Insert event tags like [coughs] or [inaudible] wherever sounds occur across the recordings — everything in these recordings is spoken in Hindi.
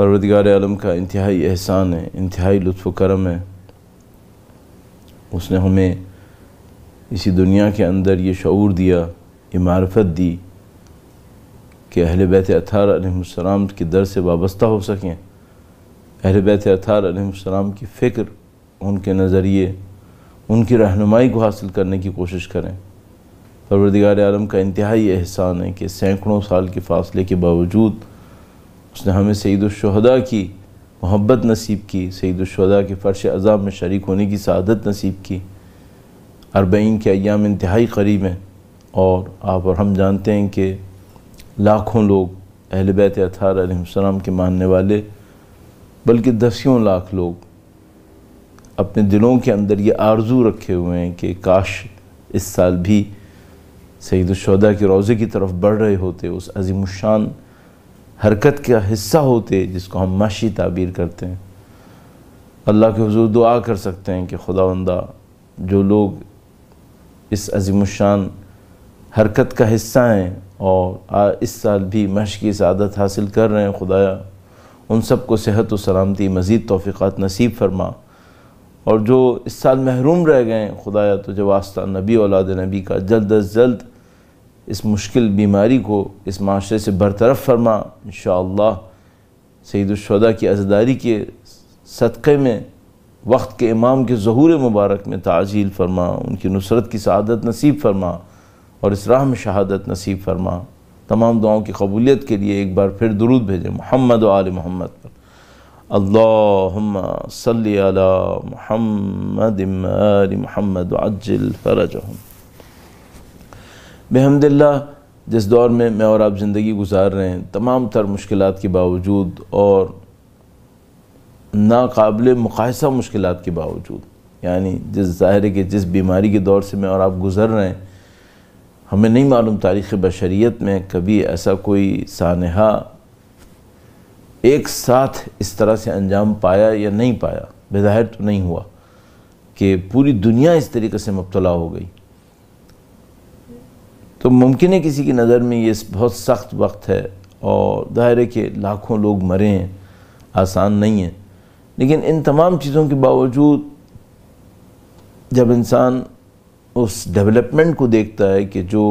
परवरदिगार आलम का इंतहाई एहसान है, इंतहाई लुत्फ़ करम है। उसने हमें इसी दुनिया के अंदर ये शूर दिया, ये मार्फत दी कि अहल बैत अथार सलाम की दर से वाबस्ता हो सकें। अहल बैत अथार सलाम की फ़िक्र, उनके नज़रिए, उनकी रहनुमाई को हासिल करने की कोशिश करें। परवरदिगार आलम का इंतहाई एहसान है कि सैकड़ों साल के फ़ासले के बावजूद उसने हमें सईदुलशहदा की मोहब्बत नसीब की सईदुलशहदा के फ़र्श अज़ाब में शरीक होने की सआदत नसीब की। अरबईन के अयाम इंतहाई करीब हैं और आप और हम जानते हैं कि लाखों लोग अहल बैत अथार के मानने वाले, बल्कि दसियों लाख लोग अपने दिलों के अंदर ये आरज़ू रखे हुए हैं कि काश इस साल भी सईदुलशहदा के रोज़े की तरफ़ बढ़ रहे होते, उस अजीमुशान हरकत का हिस्सा होते जिसको हम माशी ताबीर करते हैं। अल्लाह के हजूर दुआ कर सकते हैं कि खुदावंदा जो लोग इस अजीमुशान हरकत का हिस्सा हैं और इस साल भी मश की सदत हासिल कर रहे हैं, खुदाया, उन सबको सेहत व सलामती, मज़ीद तोफ़ीक़ात नसीब फरमा। और जो इस साल महरूम रह गए खुदाया तो जो वास्ता नबी औलाद नबी का जल्द अज जल्द इस मुश्किल बीमारी को इस माशरे से बरतरफ फरमा इन सईदुलशदा की अजदारी के सदक़े में, वक्त के इमाम के ज़हूर मुबारक में ताजील फरमा, उनकी नुसरत की शहादत नसीब फरमा और इस राह में शहादत नसीब फरमा। तमाम दुआओं की कबूलियत के लिए एक बार फिर दरूद भेजें मोहम्मद आल मोहम्मद पर। अल्लाहुम्मा सल्ली अला मुहम्मद आल मुहम्मद अज्जिल बेहमदिल्ला जिस दौर में मैं और आप ज़िंदगी गुजार रहे हैं, तमाम तर मुश्किल के बावजूद और नाकबिल मुकायसा मुश्किल के बावजूद, यानी जिस ज़ाहिर के जिस बीमारी के दौर से मैं और आप गुज़र रहे हैं, हमें नहीं मालूम तारीख़ बशरीत में कभी ऐसा कोई सानहा एक साथ इस तरह से अंजाम पाया या नहीं पाया। बेज़ाहिर तो नहीं हुआ कि पूरी दुनिया इस तरीके से मुबतला हो गई। तो मुमकिन है किसी की नज़र में ये बहुत सख्त वक्त है और दायरे के लाखों लोग मरे हैं, आसान नहीं है। लेकिन इन तमाम चीज़ों के बावजूद जब इंसान उस डेवलपमेंट को देखता है कि जो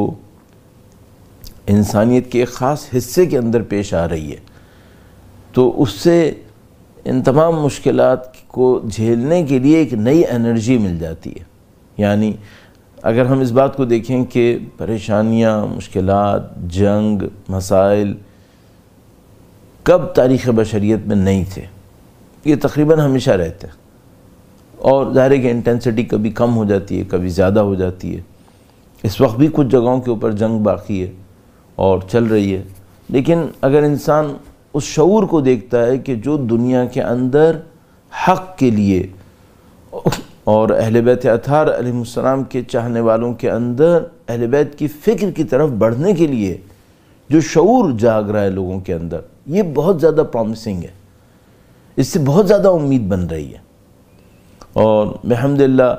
इंसानियत के एक ख़ास हिस्से के अंदर पेश आ रही है तो उससे इन तमाम मुश्किल को झेलने के लिए एक नई एनर्जी मिल जाती है। यानी अगर हम इस बात को देखें कि परेशानियाँ मुश्किल जंग, मसाइल कब तारीख़ बशरीत में नहीं थे? ये तकरीबन हमेशा रहते हैं। और ज़ाहिर की इंटेंसिटी कभी कम हो जाती है, कभी ज़्यादा हो जाती है। इस वक्त भी कुछ जगहों के ऊपर जंग बाकी है और चल रही है। लेकिन अगर इंसान उस शूर को देखता है कि जो दुनिया के अंदर हक़ के लिए और अहल बैत अथार अलैहिस्सलाम के चाहने वालों के अंदर अहल बैत की फ़िक्र की तरफ़ बढ़ने के लिए जो शूर जाग रहा है लोगों के अंदर, ये बहुत ज़्यादा प्रॉमिसिंग है। इससे बहुत ज़्यादा उम्मीद बन रही है। और महमदिल्ला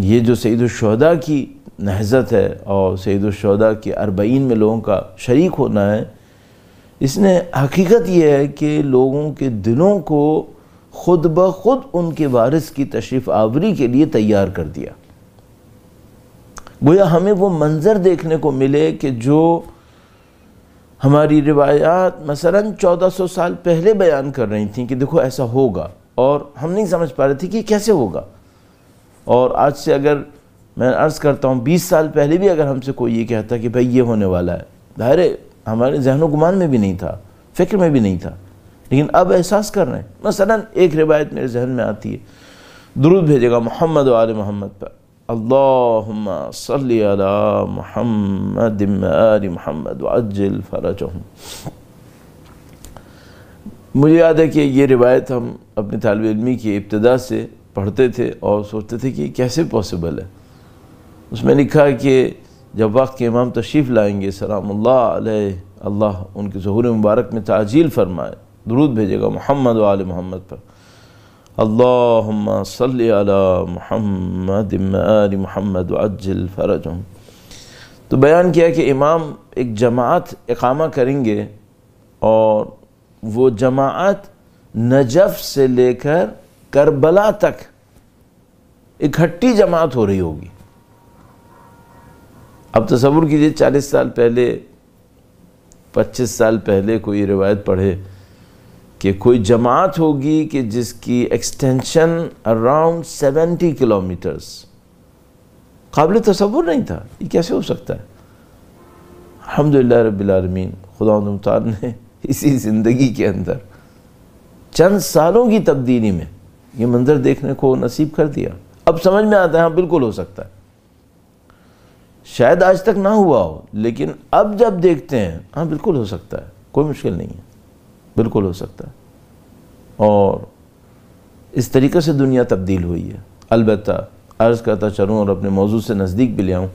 ये जो सईदुलशहदा की नहजत है और सईदुलशहदा के अरबईन में लोगों का शरीक होना है, इसने हकीकत यह है कि लोगों के दिलों को खुद ब खुद उनके वारिस की तशरीफ़ आवरी के लिए तैयार कर दिया। गोया हमें वो मंज़र देखने को मिले कि जो हमारी रिवायात मसलन 1400 साल पहले बयान कर रही थी कि देखो ऐसा होगा और हम नहीं समझ पा रहे थे कि कैसे होगा। और आज से अगर मैं अर्ज़ करता हूँ 20 साल पहले भी अगर हमसे कोई ये कहता कि भाई ये होने वाला है, ज़ाहिर हमारे जहन गुमान में भी नहीं था, फ़िक्र में भी नहीं था। लेकिन अब एहसास कर रहे हैं। मसलन, एक रिवायत मेरे जहन में आती है। दुरुद भेजेगा मोहम्मद वाल मोहम्मद पर। अल्लाहुम्मा सल्ली अला मुहम्मद आल मुहम्मद वज्जिल फरजहुम मुझे याद है कि ये रिवायत हम अपने तालब इलमी की इब्तदा से पढ़ते थे और सोचते थे कि कैसे पॉसिबल है। उसमें लिखा है कि जब वक्त के इमाम तशरीफ़ लाएँगे सलाम अल्लाह उनके जहूर मुबारक में ताजील फरमाए। दरूद भेजेगा मोहम्मद वाल मोहम्मद पर। अल्लाहुम्मा सल्ली अला मुहम्मद आल मुहम्मद अज्जल फ़रजहुम। तो बयान किया कि इमाम एक जमात इकामा करेंगे और वो जमात नजफ़ से लेकर करबला तक इकट्ठी जमात हो रही होगी। अब तस्वुर कीजिए, चालीस साल पहले, पच्चीस साल पहले कोई रिवायत पढ़े कि कोई जमात होगी कि जिसकी एक्सटेंशन अराउंड सेवेंटी किलोमीटर्स काबिल तस्वुर नहीं था। ये कैसे हो सकता है? अलहमदिल्ला रबालमीन खुदा ने [laughs] इसी ज़िंदगी के अंदर चंद सालों की तब्दीली में ये मंज़र देखने को नसीब कर दिया। अब समझ में आता है हाँ बिल्कुल हो सकता है। शायद आज तक ना हुआ हो, लेकिन अब जब देखते हैं हाँ बिल्कुल हो सकता है। कोई मुश्किल नहीं है। बिल्कुल हो सकता है। और इस तरीके से दुनिया तब्दील हुई है। अलबत् अर्ज़ करता चलूँ और अपने मौजू से नज़दीक भी ले आऊँ।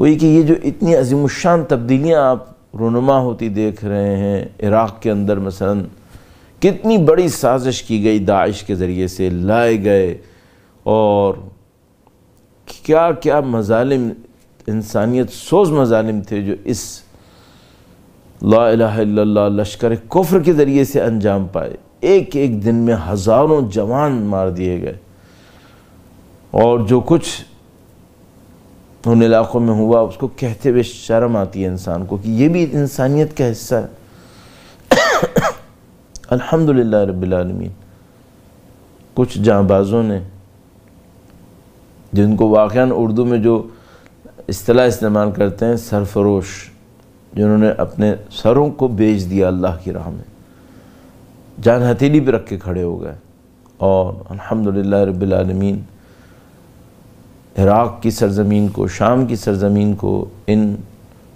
वही कि ये जो इतनी अजीमशान तब्दीलियाँ आप रुनमा होती देख रहे हैं, इराक़ के अंदर मसलन, कितनी बड़ी साजिश की गई दाइश के ज़रिए से लाए गए। और क्या क्या मजालिम, इंसानियत, सोज मजालिम थे जो इस ला लश्कर कुफ्र के ज़रिए से अंजाम पाए। एक एक दिन में हज़ारों जवान मार दिए गए। और जो कुछ उन इलाक़ों में हुआ, उसको कहते हुए शर्म आती है इंसान को कि ये भी इंसानियत का हिस्सा है। [coughs] अल्हम्दुलिल्लाह रब्बिल कुछ जहाँबाजों ने, जिनको वाक़ उर्दू में जो असलाह इस्तेमाल करते हैं, सरफरोश जिन्होंने अपने सरों को बेच दिया अल्लाह की राह में। जान हथेली पर रख के खड़े हो गए। और अल्हम्दुलिल्लाह रब्बिल आलमीन, इराक़ की सरज़मीन को, शाम की सरज़मीन को इन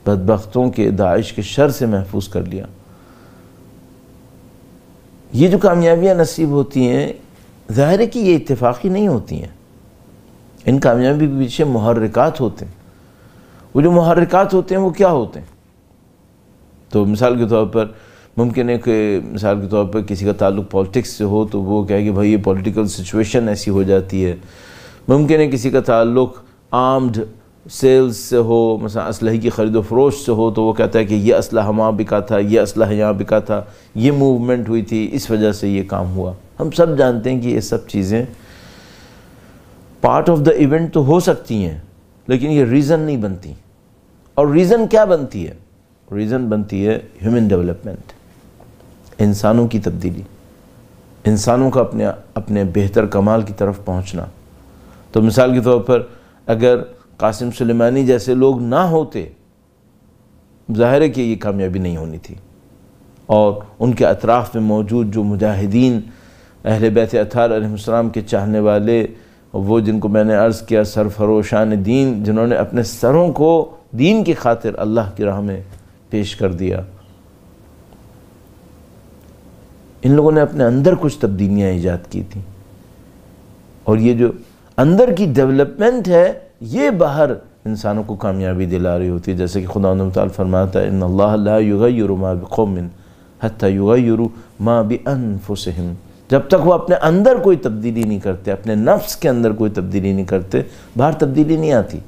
बदबख्तों के दाइश के शर से महफूज कर लिया। ये जो कामयाबियाँ नसीब होती हैं, ज़ाहिर है कि ये इतफ़ाक़ी नहीं होती हैं। इन कामयाबी के पीछे महरक़ात होते हैं। वो जो महरक़ात होते हैं, वो क्या होते हैं? तो मिसाल के तौर पर, मुमकिन है कि मिसाल के तौर पर किसी का ताल्लुक पॉलिटिक्स से हो तो वो कहे कि भाई ये पॉलिटिकल सिचुएशन ऐसी हो जाती है। मुमकिन है किसी का ताल्लुक आर्म्ड सेल्स से हो, मसा, असलहे की ख़रीद फरोश से हो तो वो कहता है कि ये असला वहाँ बिका था, ये असला यहाँ बिका था, ये मूवमेंट हुई थी, इस वजह से ये काम हुआ। हम सब जानते हैं कि ये सब चीज़ें पार्ट ऑफ़ द इवेंट तो हो सकती हैं, लेकिन ये रीज़न नहीं बनती। और रीज़न क्या बनती है? रीज़न बनती है ह्यूमन डेवलपमेंट। इंसानों की तब्दीली। इंसानों का अपने अपने बेहतर कमाल की तरफ़ पहुँचना। तो मिसाल के तौर पर अगर कासिम सुलेमानी जैसे लोग ना होते, ज़ाहिर है कि ये कामयाबी नहीं होनी थी। और उनके अतराफ़ में मौजूद जो मुजाहिदीन, अहल बैत अथार के चाहने वाले, वो जिनको मैंने अर्ज़ किया सरफरोशान दीन, जिन्होंने अपने सरों को दीन की खातिर अल्लाह की राह में पेश कर दिया। इन लोगों ने अपने अंदर कुछ तब्दीलियाँ ईजाद की थी। और ये जो अंदर की डेवलपमेंट है, ये बाहर इंसानों को कामयाबी दिला रही होती है। जैसे कि खुदा ताल फरमाता है इन अल्लाह मा हत्ता युगय्यरू मा अनफुसहिम जब तक वो अपने अंदर कोई तब्दीली नहीं करते, अपने नफ्स के अंदर कोई तब्दीली नहीं करते, बाहर तब्दीली नहीं आती।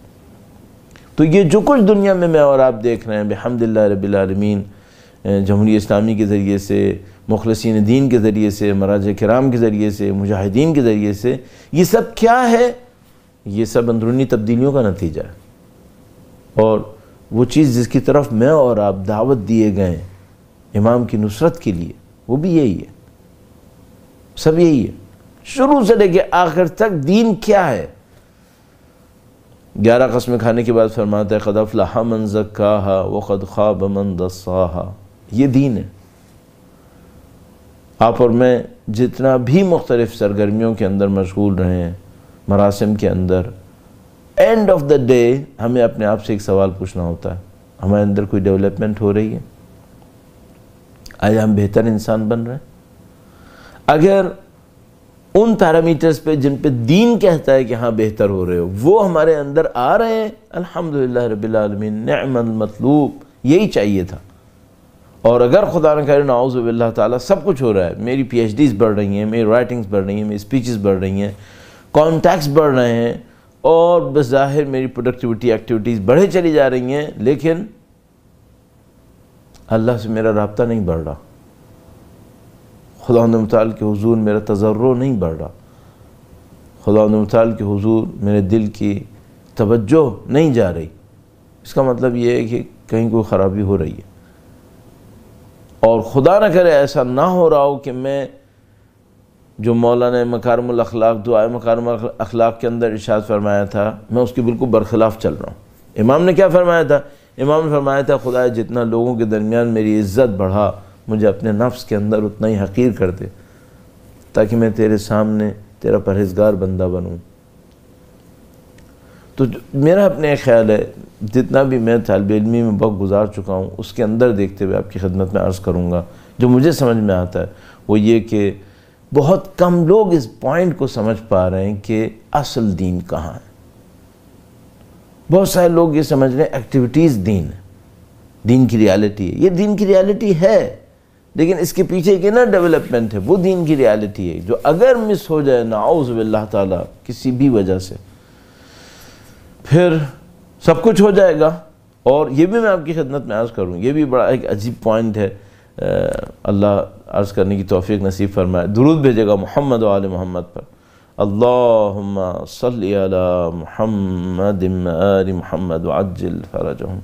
तो ये जो कुछ दुनिया में मैं और आप देख रहे हैं बेहमदिल्ला रबालमीन जमहूरी इस्लामी के ज़रिए से, मुखलसिन दीन के ज़रिए से, मराज कराम के ज़रिए से, मुजाहिदीन के ज़रिए से, ये सब क्या है? ये सब अंदरूनी तब्दीलियों का नतीजा है। और वो चीज़ जिसकी तरफ़ मैं और आप दावत दिए गए, इमाम की नुसरत के लिए, वो भी यही है। सब यही है। शुरू से लेके आखिर तक दीन क्या है? ग्यारह कस्में खाने के बाद फरमाता है खदफला मन जक्का व खद ख्वाब मन दसाहा ये दीन है। आप और मैं जितना भी मुख्तलिफ़ सरगर्मियों के अंदर मशगूल रहे हैं मरासम के अंदर एंड ऑफ़ द डे हमें अपने आप से एक सवाल पूछना होता है, हमारे अंदर कोई डेवलपमेंट हो रही है? आज हम बेहतर इंसान बन रहे हैं? अगर उन पैरामीटर्स पे जिन पे दीन कहता है कि हाँ बेहतर हो रहे हो। वो हमारे अंदर आ रहे हैं। अल्हम्दुलिल्लाह रब्बिल आलमीन मतलूब। यही चाहिए था। और अगर खुदा न करे नाउज़बिल्ला ताला, सब कुछ हो रहा है। मेरी पी एच डीज़ बढ़ रही हैं, मेरी राइटिंग्स बढ़ रही हैं, मेरी स्पीचेस बढ़ रही हैं कॉन्टैक्ट्स बढ़ रहे हैं, और बज़ाहिर मेरी प्रोडक्टिविटी एक्टिविटीज़ बढ़े चली जा रही हैं, लेकिन अल्लाह से मेरा रबता नहीं बढ़ रहा। खुदा मताल के हजूर मेरा तजर्र नहीं बढ़ रहा खुदा मताल के हजूर मेरे दिल की तवज्जो नहीं जा रही इसका मतलब ये है कि कहीं कोई ख़राबी हो रही है और खुदा न करे ऐसा ना हो रहा हो कि मैं जो मौलाना मकारम अखलाक दुआ मकारम अखलाक के अंदर इशाद फरमाया था मैं उसके बिल्कुल बरखिलाफ़ चल रहा हूँ इमाम ने क्या फरमाया था इमाम ने फरमाया था खुदा जितना लोगों के दरमियान मेरी इज़्ज़त बढ़ा मुझे अपने नफ्स के अंदर उतना ही हकीर कर दे, ताकि मैं तेरे सामने तेरा परहेजगार बंदा बनूँ। तो मेरा अपने ख्याल है, जितना भी मैं तालब इलमी में वक्त गुजार चुका हूँ, उसके अंदर देखते हुए आपकी खदमत में अर्ज़ करूँगा। जो मुझे समझ में आता है, वो ये कि बहुत कम लोग इस पॉइंट को समझ पा रहे हैं कि असल दीन कहाँ है। बहुत सारे लोग ये समझ रहे हैं एक्टिविटीज़ दीन दीन की रियलिटी है। ये दीन की रियलिटी है। लेकिन इसके पीछे की ना डेवलपमेंट है, वो दीन की रियलिटी है, जो अगर मिस हो जाए ना ताला, किसी भी वजह से, फिर सब कुछ हो जाएगा। और ये भी मैं आपकी खिदमत में अर्ज़ करूँ, ये भी बड़ा एक अजीब पॉइंट है। अल्लाह अर्ज़ करने की तोफ़ी नसीब फरमाए। दुरुद भेजेगा मोहम्मद वाल मोहम्मद पर। अल्लाहुम्मा सल्ली अला मुहम्मद मोहम्मद वज्जिल फ़रजहम।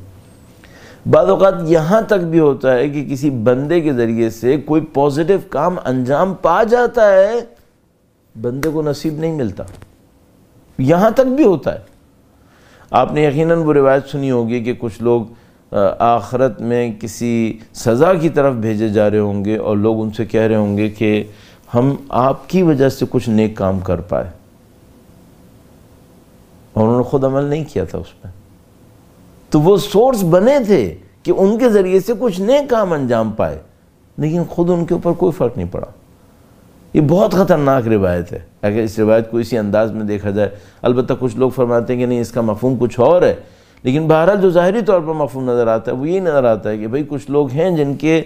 बाद अवत यहाँ तक भी होता है कि किसी बंदे के ज़रिए से कोई पॉजिटिव काम अंजाम पा जाता है, बंदे को नसीब नहीं मिलता। यहाँ तक भी होता है। आपने यकीनन वो रिवायत सुनी होगी कि कुछ लोग आखरत में किसी सज़ा की तरफ़ भेजे जा रहे होंगे और लोग उनसे कह रहे होंगे कि हम आपकी वजह से कुछ नेक काम कर पाए। और उन्होंने खुद अमल नहीं किया था उस पर तो वो सोर्स बने थे कि उनके ज़रिए से कुछ नए काम अंजाम पाए। लेकिन ख़ुद उनके ऊपर कोई फ़र्क नहीं पड़ा। ये बहुत ख़तरनाक रिवायत है। अगर इस रिवायत को इसी अंदाज में देखा जाए, अलबत्त कुछ लोग फरमाते हैं कि नहीं, इसका मफहम कुछ और है। लेकिन बहरहाल जो ज़ाहरी तौर पर मफहम नज़र आता है, वो यही नज़र आता है कि भाई कुछ लोग हैं जिनके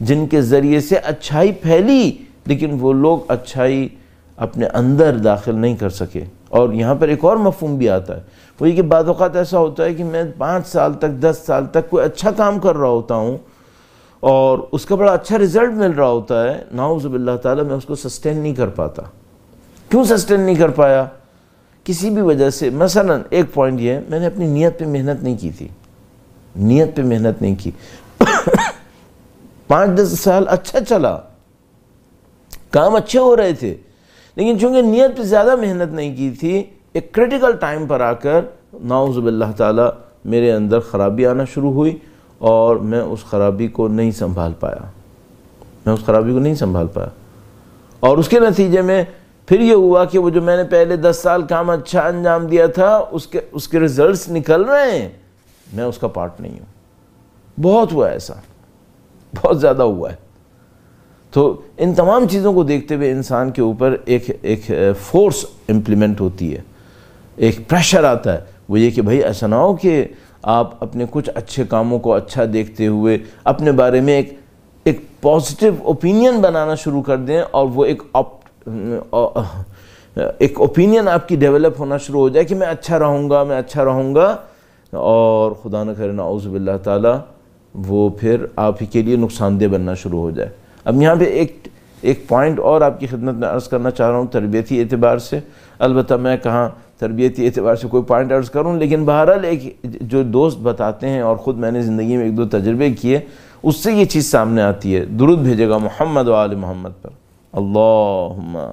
जिनके ज़रिए से अच्छाई फैली, लेकिन वो लोग अच्छाई अपने अंदर दाखिल नहीं कर सके। और यहाँ पर एक और मफहम भी आता है। वो ये कि बाद ऐसा होता है कि मैं पाँच साल तक, दस साल तक कोई अच्छा काम कर रहा होता हूँ और उसका बड़ा अच्छा रिज़ल्ट मिल रहा होता है नाउज़बिल्ला ताला, मैं उसको सस्टेन नहीं कर पाता। क्यों सस्टेन नहीं कर पाया? किसी भी वजह से। मसलन, एक पॉइंट ये है, मैंने अपनी नीयत पे मेहनत नहीं की थी। नीयत पे मेहनत नहीं की। [coughs] पाँच दस साल अच्छा चला। काम अच्छे हो रहे थे। लेकिन चूँकि नीयत पे ज़्यादा मेहनत नहीं की थी एक क्रिटिकल टाइम पर आकर नाउज़बिल्ला ताला मेरे अंदर ख़राबी आना शुरू हुई और मैं उस ख़राबी को नहीं संभाल पाया। मैं उस ख़राबी को नहीं संभाल पाया। और उसके नतीजे में फिर ये हुआ कि वो जो मैंने पहले दस साल काम अच्छा अंजाम दिया था, उसके उसके रिजल्ट्स निकल रहे हैं। मैं उसका पार्ट नहीं हूँ। बहुत हुआ ऐसा। बहुत ज़्यादा हुआ है। तो इन तमाम चीज़ों को देखते हुए इंसान के ऊपर एक एक फोर्स इम्प्लीमेंट होती है। एक प्रेशर आता है। वो ये कि भाई ऐसा ना हो कि आप अपने कुछ अच्छे कामों को अच्छा देखते हुए अपने बारे में एक एक पॉजिटिव ओपिनियन बनाना शुरू कर दें और वो एक एक ओपिनियन आपकी डेवलप होना शुरू हो जाए कि मैं अच्छा रहूँगा, मैं अच्छा रहूँगा। और खुदा न करे नाउज़बिल्ला ताला, वो फिर आप ही के लिए नुकसानदेह बनना शुरू हो जाए। अब यहाँ पे एक एक पॉइंट और आपकी खिदमत में अर्ज़ करना चाह रहा हूँ, तरबियती एतबार से। अलबत् मैं कहाँ तरबियती एतबार से कोई पॉइंट अर्ज़ करूँ, लेकिन बहरहाल एक जो दोस्त बताते हैं और ख़ुद मैंने ज़िंदगी में एक दो तजर्बे किए, उससे ये चीज़ सामने आती है। दुरुद भेजेगा मोहम्मद वाल मोहम्मद पर। अल्लाहुम्मा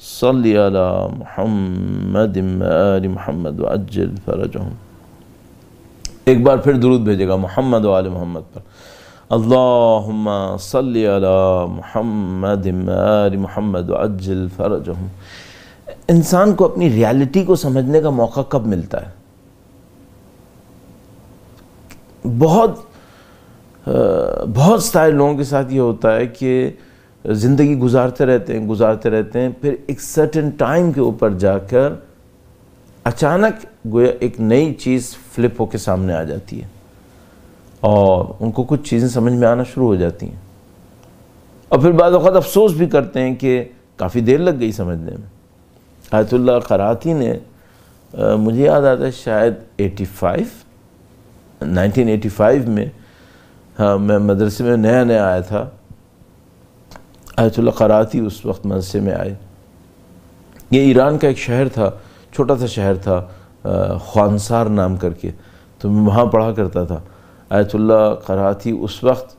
सल्ली अला मुहम्मद मोहम्मद अज्जल फरजहुम एक बार फिर दुरूद भेजेगा मोहम्मद वाल मोहम्मद पर। अल्लाहुम्मा सल्ली अला मुहम्मद मोहम्मद अज्जल फरजहुम इंसान को अपनी रियलिटी को समझने का मौका कब मिलता है? बहुत बहुत सारे लोगों के साथ ये होता है कि ज़िंदगी गुजारते रहते हैं, गुजारते रहते हैं, फिर एक सर्टन टाइम के ऊपर जाकर अचानक गोया एक नई चीज़ फ्लिप होकर सामने आ जाती है। और उनको कुछ चीज़ें समझ में आना शुरू हो जाती हैं। और फिर बाद अफसोस भी करते हैं कि काफ़ी देर लग गई समझने में। आयतुल्ला कराती ने आ, मुझे याद आता है शायद 85 1985 में हाँ मैं मदरसे में नया नया आया था। आयतुल्ला कराती उस वक्त मदरसे में आए। ये ईरान का एक शहर था छोटा सा शहर था खानसार नाम करके तो मैं वहाँ पढ़ा करता था। आयतुल्ला कराती उस वक्त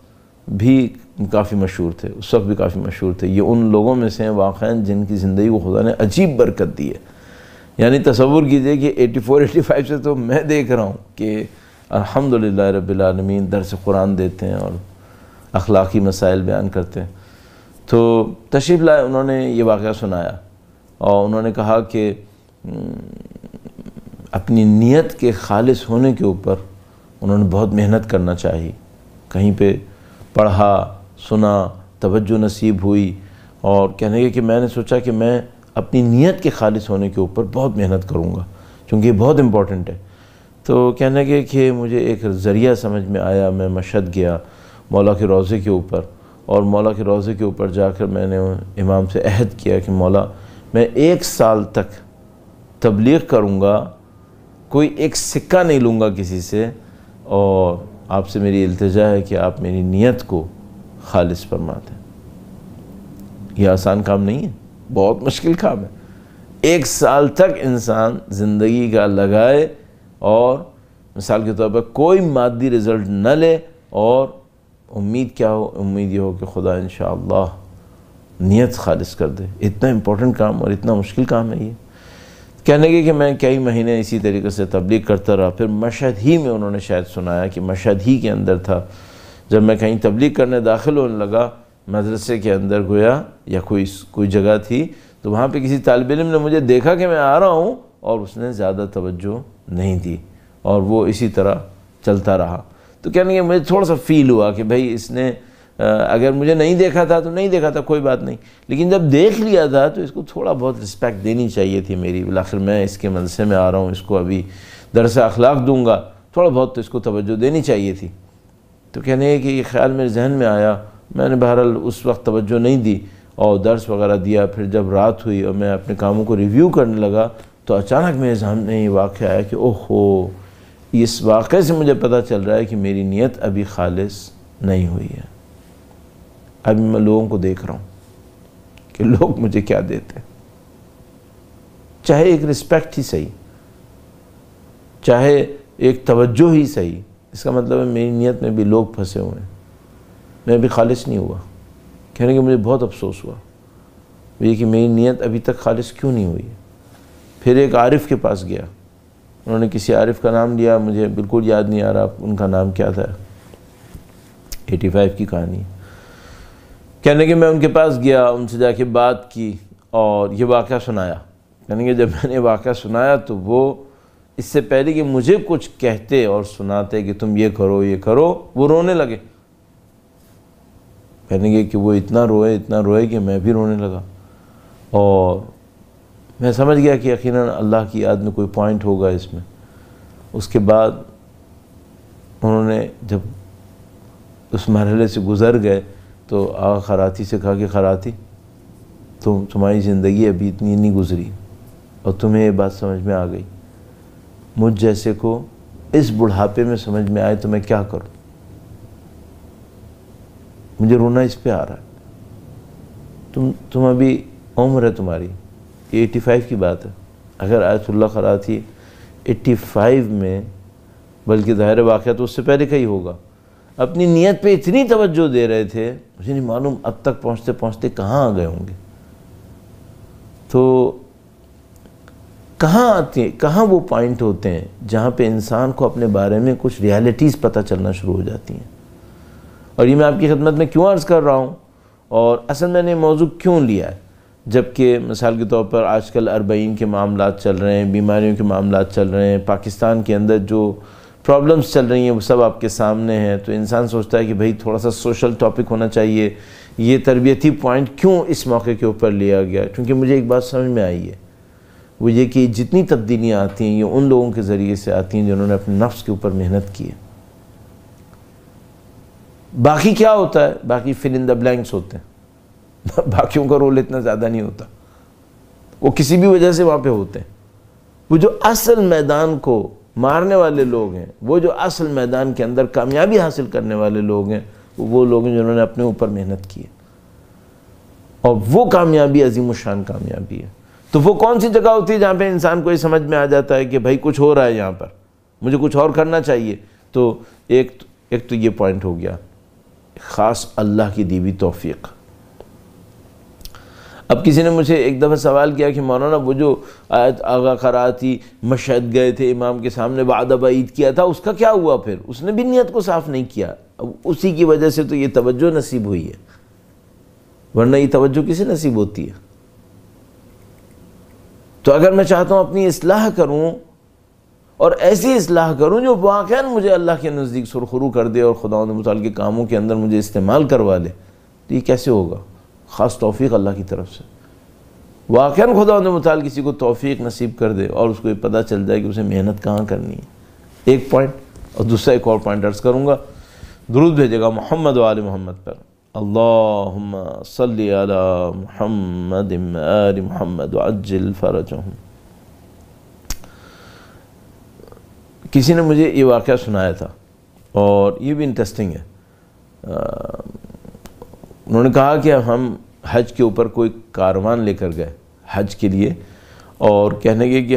भी काफ़ी मशहूर थे, उस वक्त भी काफ़ी मशहूर थे। ये उन लोगों में से हैं वाक़ जिनकी ज़िंदगी को खुदा ने अजीब बरकत दी है। यानी तस्वुर कीजिए कि 84 85 से तो मैं देख रहा हूँ कि अल्हम्दुलिल्लाह रब्बिल आलमीन दरस कुरान देते हैं और अखलाक़ी मसाइल बयान करते हैं। तो तशरीफ़ लाए, उन्होंने ये वाक़ सुनाया और उन्होंने कहा कि अपनी नीयत के खालिस होने के ऊपर उन्होंने बहुत मेहनत करना चाहिए। कहीं पे पढ़ा सुना, तवज्जो नसीब हुई और कहने के कि मैंने सोचा कि मैं अपनी नीयत के खालिस होने के ऊपर बहुत मेहनत करूँगा क्योंकि ये बहुत इंपॉर्टेंट है। तो कहने के कि मुझे एक ज़रिया समझ में आया, मैं मशद गया मौला के रोज़े के ऊपर और मौला के रोज़े के ऊपर जाकर मैंने इमाम से अहद किया कि मौला, मैं एक साल तक तबलीग करूँगा, कोई एक सिक्का नहीं लूँगा किसी से और आपसे मेरी इल्तजा है कि आप मेरी नीयत को खालिस फरमाते दें यह आसान काम नहीं है, बहुत मुश्किल काम है। एक साल तक इंसान ज़िंदगी का लगाए और मिसाल के तौर पर कोई मादी रिज़ल्ट न ले और उम्मीद क्या हो, उम्मीद ये हो कि खुदा इन नीयत खालिस कर दे। इतना इम्पोर्टेंट काम और इतना मुश्किल काम है ये। कहने के कि मैं कई महीने इसी तरीके से तबलीग करता रहा, फिर मशहद ही में उन्होंने शायद सुनाया कि मशहद ही के अंदर था। जब मैं कहीं तबलीग करने दाखिल होने लगा, मदरसे के अंदर गोया या कोई कोई जगह थी तो वहाँ पे किसी तालब इम ने मुझे देखा कि मैं आ रहा हूँ और उसने ज़्यादा तवज्जो नहीं दी और वो इसी तरह चलता रहा। तो कहने के मुझे थोड़ा सा फील हुआ कि भाई इसने अगर मुझे नहीं देखा था तो नहीं देखा था, कोई बात नहीं। लेकिन जब देख लिया था तो इसको थोड़ा बहुत रिस्पेक्ट देनी चाहिए थी मेरी। आखिर मैं इसके मदसे में आ रहा हूँ, इसको अभी दरस अखलाक दूँगा। थोड़ा बहुत तो इसको तवज्जो देनी चाहिए थी। तो कहने कि ये ख्याल मेरे जहन में आया। मैंने बहरहाल उस वक्त तवज्जो नहीं दी और दर्स वगैरह दिया। फिर जब रात हुई और मैं अपने कामों को रिव्यू करने लगा तो अचानक मेरे सामने ये वाक़ आया कि ओहो, इस वाक़े से मुझे पता चल रहा है कि मेरी नीयत अभी खालिस नहीं हुई है। अभी मैं लोगों को देख रहा हूँ कि लोग मुझे क्या देते हैं। चाहे एक रिस्पेक्ट ही सही, चाहे एक तवज्जो ही सही इसका मतलब है मेरी नीयत में भी लोग फंसे हुए हैं। मैं अभी खालिश नहीं हुआ। कहने के मुझे बहुत अफसोस हुआ। ये कि मेरी नीयत अभी तक खालिश क्यों नहीं हुई? फिर एक आरिफ के पास गया। उन्होंने किसी आरिफ का नाम लिया। मुझे बिल्कुल याद नहीं आ रहा उनका नाम क्या था। 85 की कहानी। कहने के मैं उनके पास गया, उनसे जाके बात की और ये वाक़ सुनाया। कहने के जब मैंने वाक़ सुनाया तो वो इससे पहले कि मुझे कुछ कहते और सुनाते कि तुम ये करो ये करो, वो रोने लगे। कहने के कि वो इतना रोए इतना रोए कि मैं भी रोने लगा। और मैं समझ गया कि यकीन अल्लाह की याद में कोई पॉइंट होगा इसमें। उसके बाद उन्होंने जब उस मरहले से गुज़र गए तो आगा खराती से कहा कि खराती, तुम, तुम्हारी ज़िंदगी अभी इतनी नहीं गुज़री और तुम्हें ये बात समझ में आ गई। मुझ जैसे को इस बुढ़ापे में समझ में आए तो मैं क्या करूँ? मुझे रोना इस पे आ रहा है। तुम तुम अभी उम्र है तुम्हारी, ये 85 की बात है। अगर आयतुल्ला खराती 85 में, बल्कि ज़ाहिर वाक़ तो उससे पहले का ही होगा। अपनी नीयत पे इतनी तवज्जो दे रहे थे, मुझे नहीं मालूम अब तक पहुँचते पहुँचते कहाँ आ गए होंगे। तो कहाँ आते हैं, कहाँ वो पॉइंट होते हैं, जहाँ पे इंसान को अपने बारे में कुछ रियलिटीज़ पता चलना शुरू हो जाती हैं। और ये मैं आपकी खदमत में क्यों अर्ज़ कर रहा हूँ? और असल मैंने मौजू क्यों लिया है? जबकि मिसाल के तौर पर आजकल अरबईन के मामला चल रहे हैं, बीमारियों के मामला चल रहे हैं, पाकिस्तान के अंदर जो प्रॉब्लम्स चल रही हैं, वो सब आपके सामने हैं। तो इंसान सोचता है कि भाई थोड़ा सा सोशल टॉपिक होना चाहिए। ये तरबियती पॉइंट क्यों इस मौके के ऊपर लिया गया? क्योंकि मुझे एक बात समझ में आई है। वो ये कि जितनी तब्दीलियाँ आती हैं, ये उन लोगों के ज़रिए से आती हैं जिन्होंने अपने नफ्स के ऊपर मेहनत की है। बाकी क्या होता है? बाकी फिल इन द ब्लैंक्स होते हैं। [laughs] बाकियों का रोल इतना ज़्यादा नहीं होता। वो किसी भी वजह से वहाँ पे होते हैं। वो जो असल मैदान को मारने वाले लोग हैं, वो जो असल मैदान के अंदर कामयाबी हासिल करने वाले लोग हैं, वो लोग हैं जिन्होंने अपने ऊपर मेहनत की है। और वो कामयाबी अजीम शान कामयाबी है। तो वो कौन सी जगह होती है जहाँ पे इंसान को ये समझ में आ जाता है कि भाई कुछ हो रहा है यहाँ पर? मुझे कुछ और करना चाहिए। तो एक एक तो ये पॉइंट हो गया। ख़ास अल्लाह की दीवी तोफ़ीक। अब किसी ने मुझे एक दफ़ा सवाल किया कि मौलाना, वो जो आयत आगा कराती मशहद गए थे इमाम के सामने बाद ईद किया था, उसका क्या हुआ फिर? उसने भी नीयत को साफ़ नहीं किया। अब उसी की वजह से तो ये तवज्जो नसीब हुई है। वरना ये तवज्जो किसे नसीब होती है? तो अगर मैं चाहता हूँ अपनी असलाह करूँ, और ऐसी असलाह करूँ जो वाक़ मुझे अल्लाह के नज़दीक सुरखरू कर दे और खुदा मुताल के कामों के अंदर मुझे इस्तेमाल करवा दे तो ये कैसे होगा? ख़ास तोफ़ी अल्लाह की तरफ़ से। वाक़ खुदा मुताल किसी को तोफ़ी नसीब कर दे और उसको ये पता चल जाए कि उसे मेहनत कहाँ करनी है। एक पॉइंट और दूसरा एक और पॉइंट अर्ज़ करूँगा। दुरुद भेजेगा मोहम्मद वाल मोहम्मद पर। अल्लाहुम्मा सल्ली अला मुहम्मद आल मुहम्मद अज्जिल फ़रजहुम किसी ने मुझे ये वाक़ सुनाया था और ये भी इंटरेस्टिंग है। उन्होंने कहा कि हम हज के ऊपर कोई कारवान लेकर गए हज के लिए और कहने के कि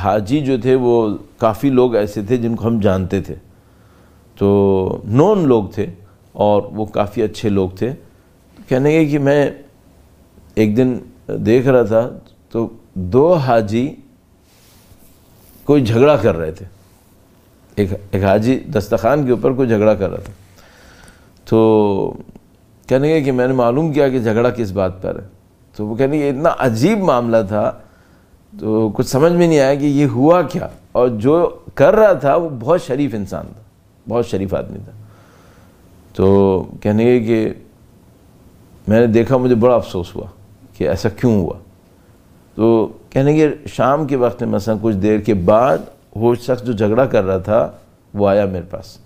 हाजी जो थे वो काफ़ी लोग ऐसे थे जिनको हम जानते थे। तो नॉन लोग थे। और वो काफ़ी अच्छे लोग थे। तो कहने के कि मैं एक दिन देख रहा था तो दो हाजी कोई झगड़ा कर रहे थे। एक एक हाजी दस्तखान के ऊपर कोई झगड़ा कर रहा था। तो कहने के कि मैंने मालूम किया कि झगड़ा किस बात पर है। तो वो कहने इतना अजीब मामला था तो कुछ समझ में नहीं आया कि ये हुआ क्या। और जो कर रहा था, वो बहुत शरीफ इंसान था, बहुत शरीफ आदमी था। तो कहने के कि मैंने देखा, मुझे बड़ा अफसोस हुआ कि ऐसा क्यों हुआ। तो कहने के शाम के वक्त में मसा कुछ देर के बाद वो शख्स जो झगड़ा कर रहा था, वो आया मेरे पास।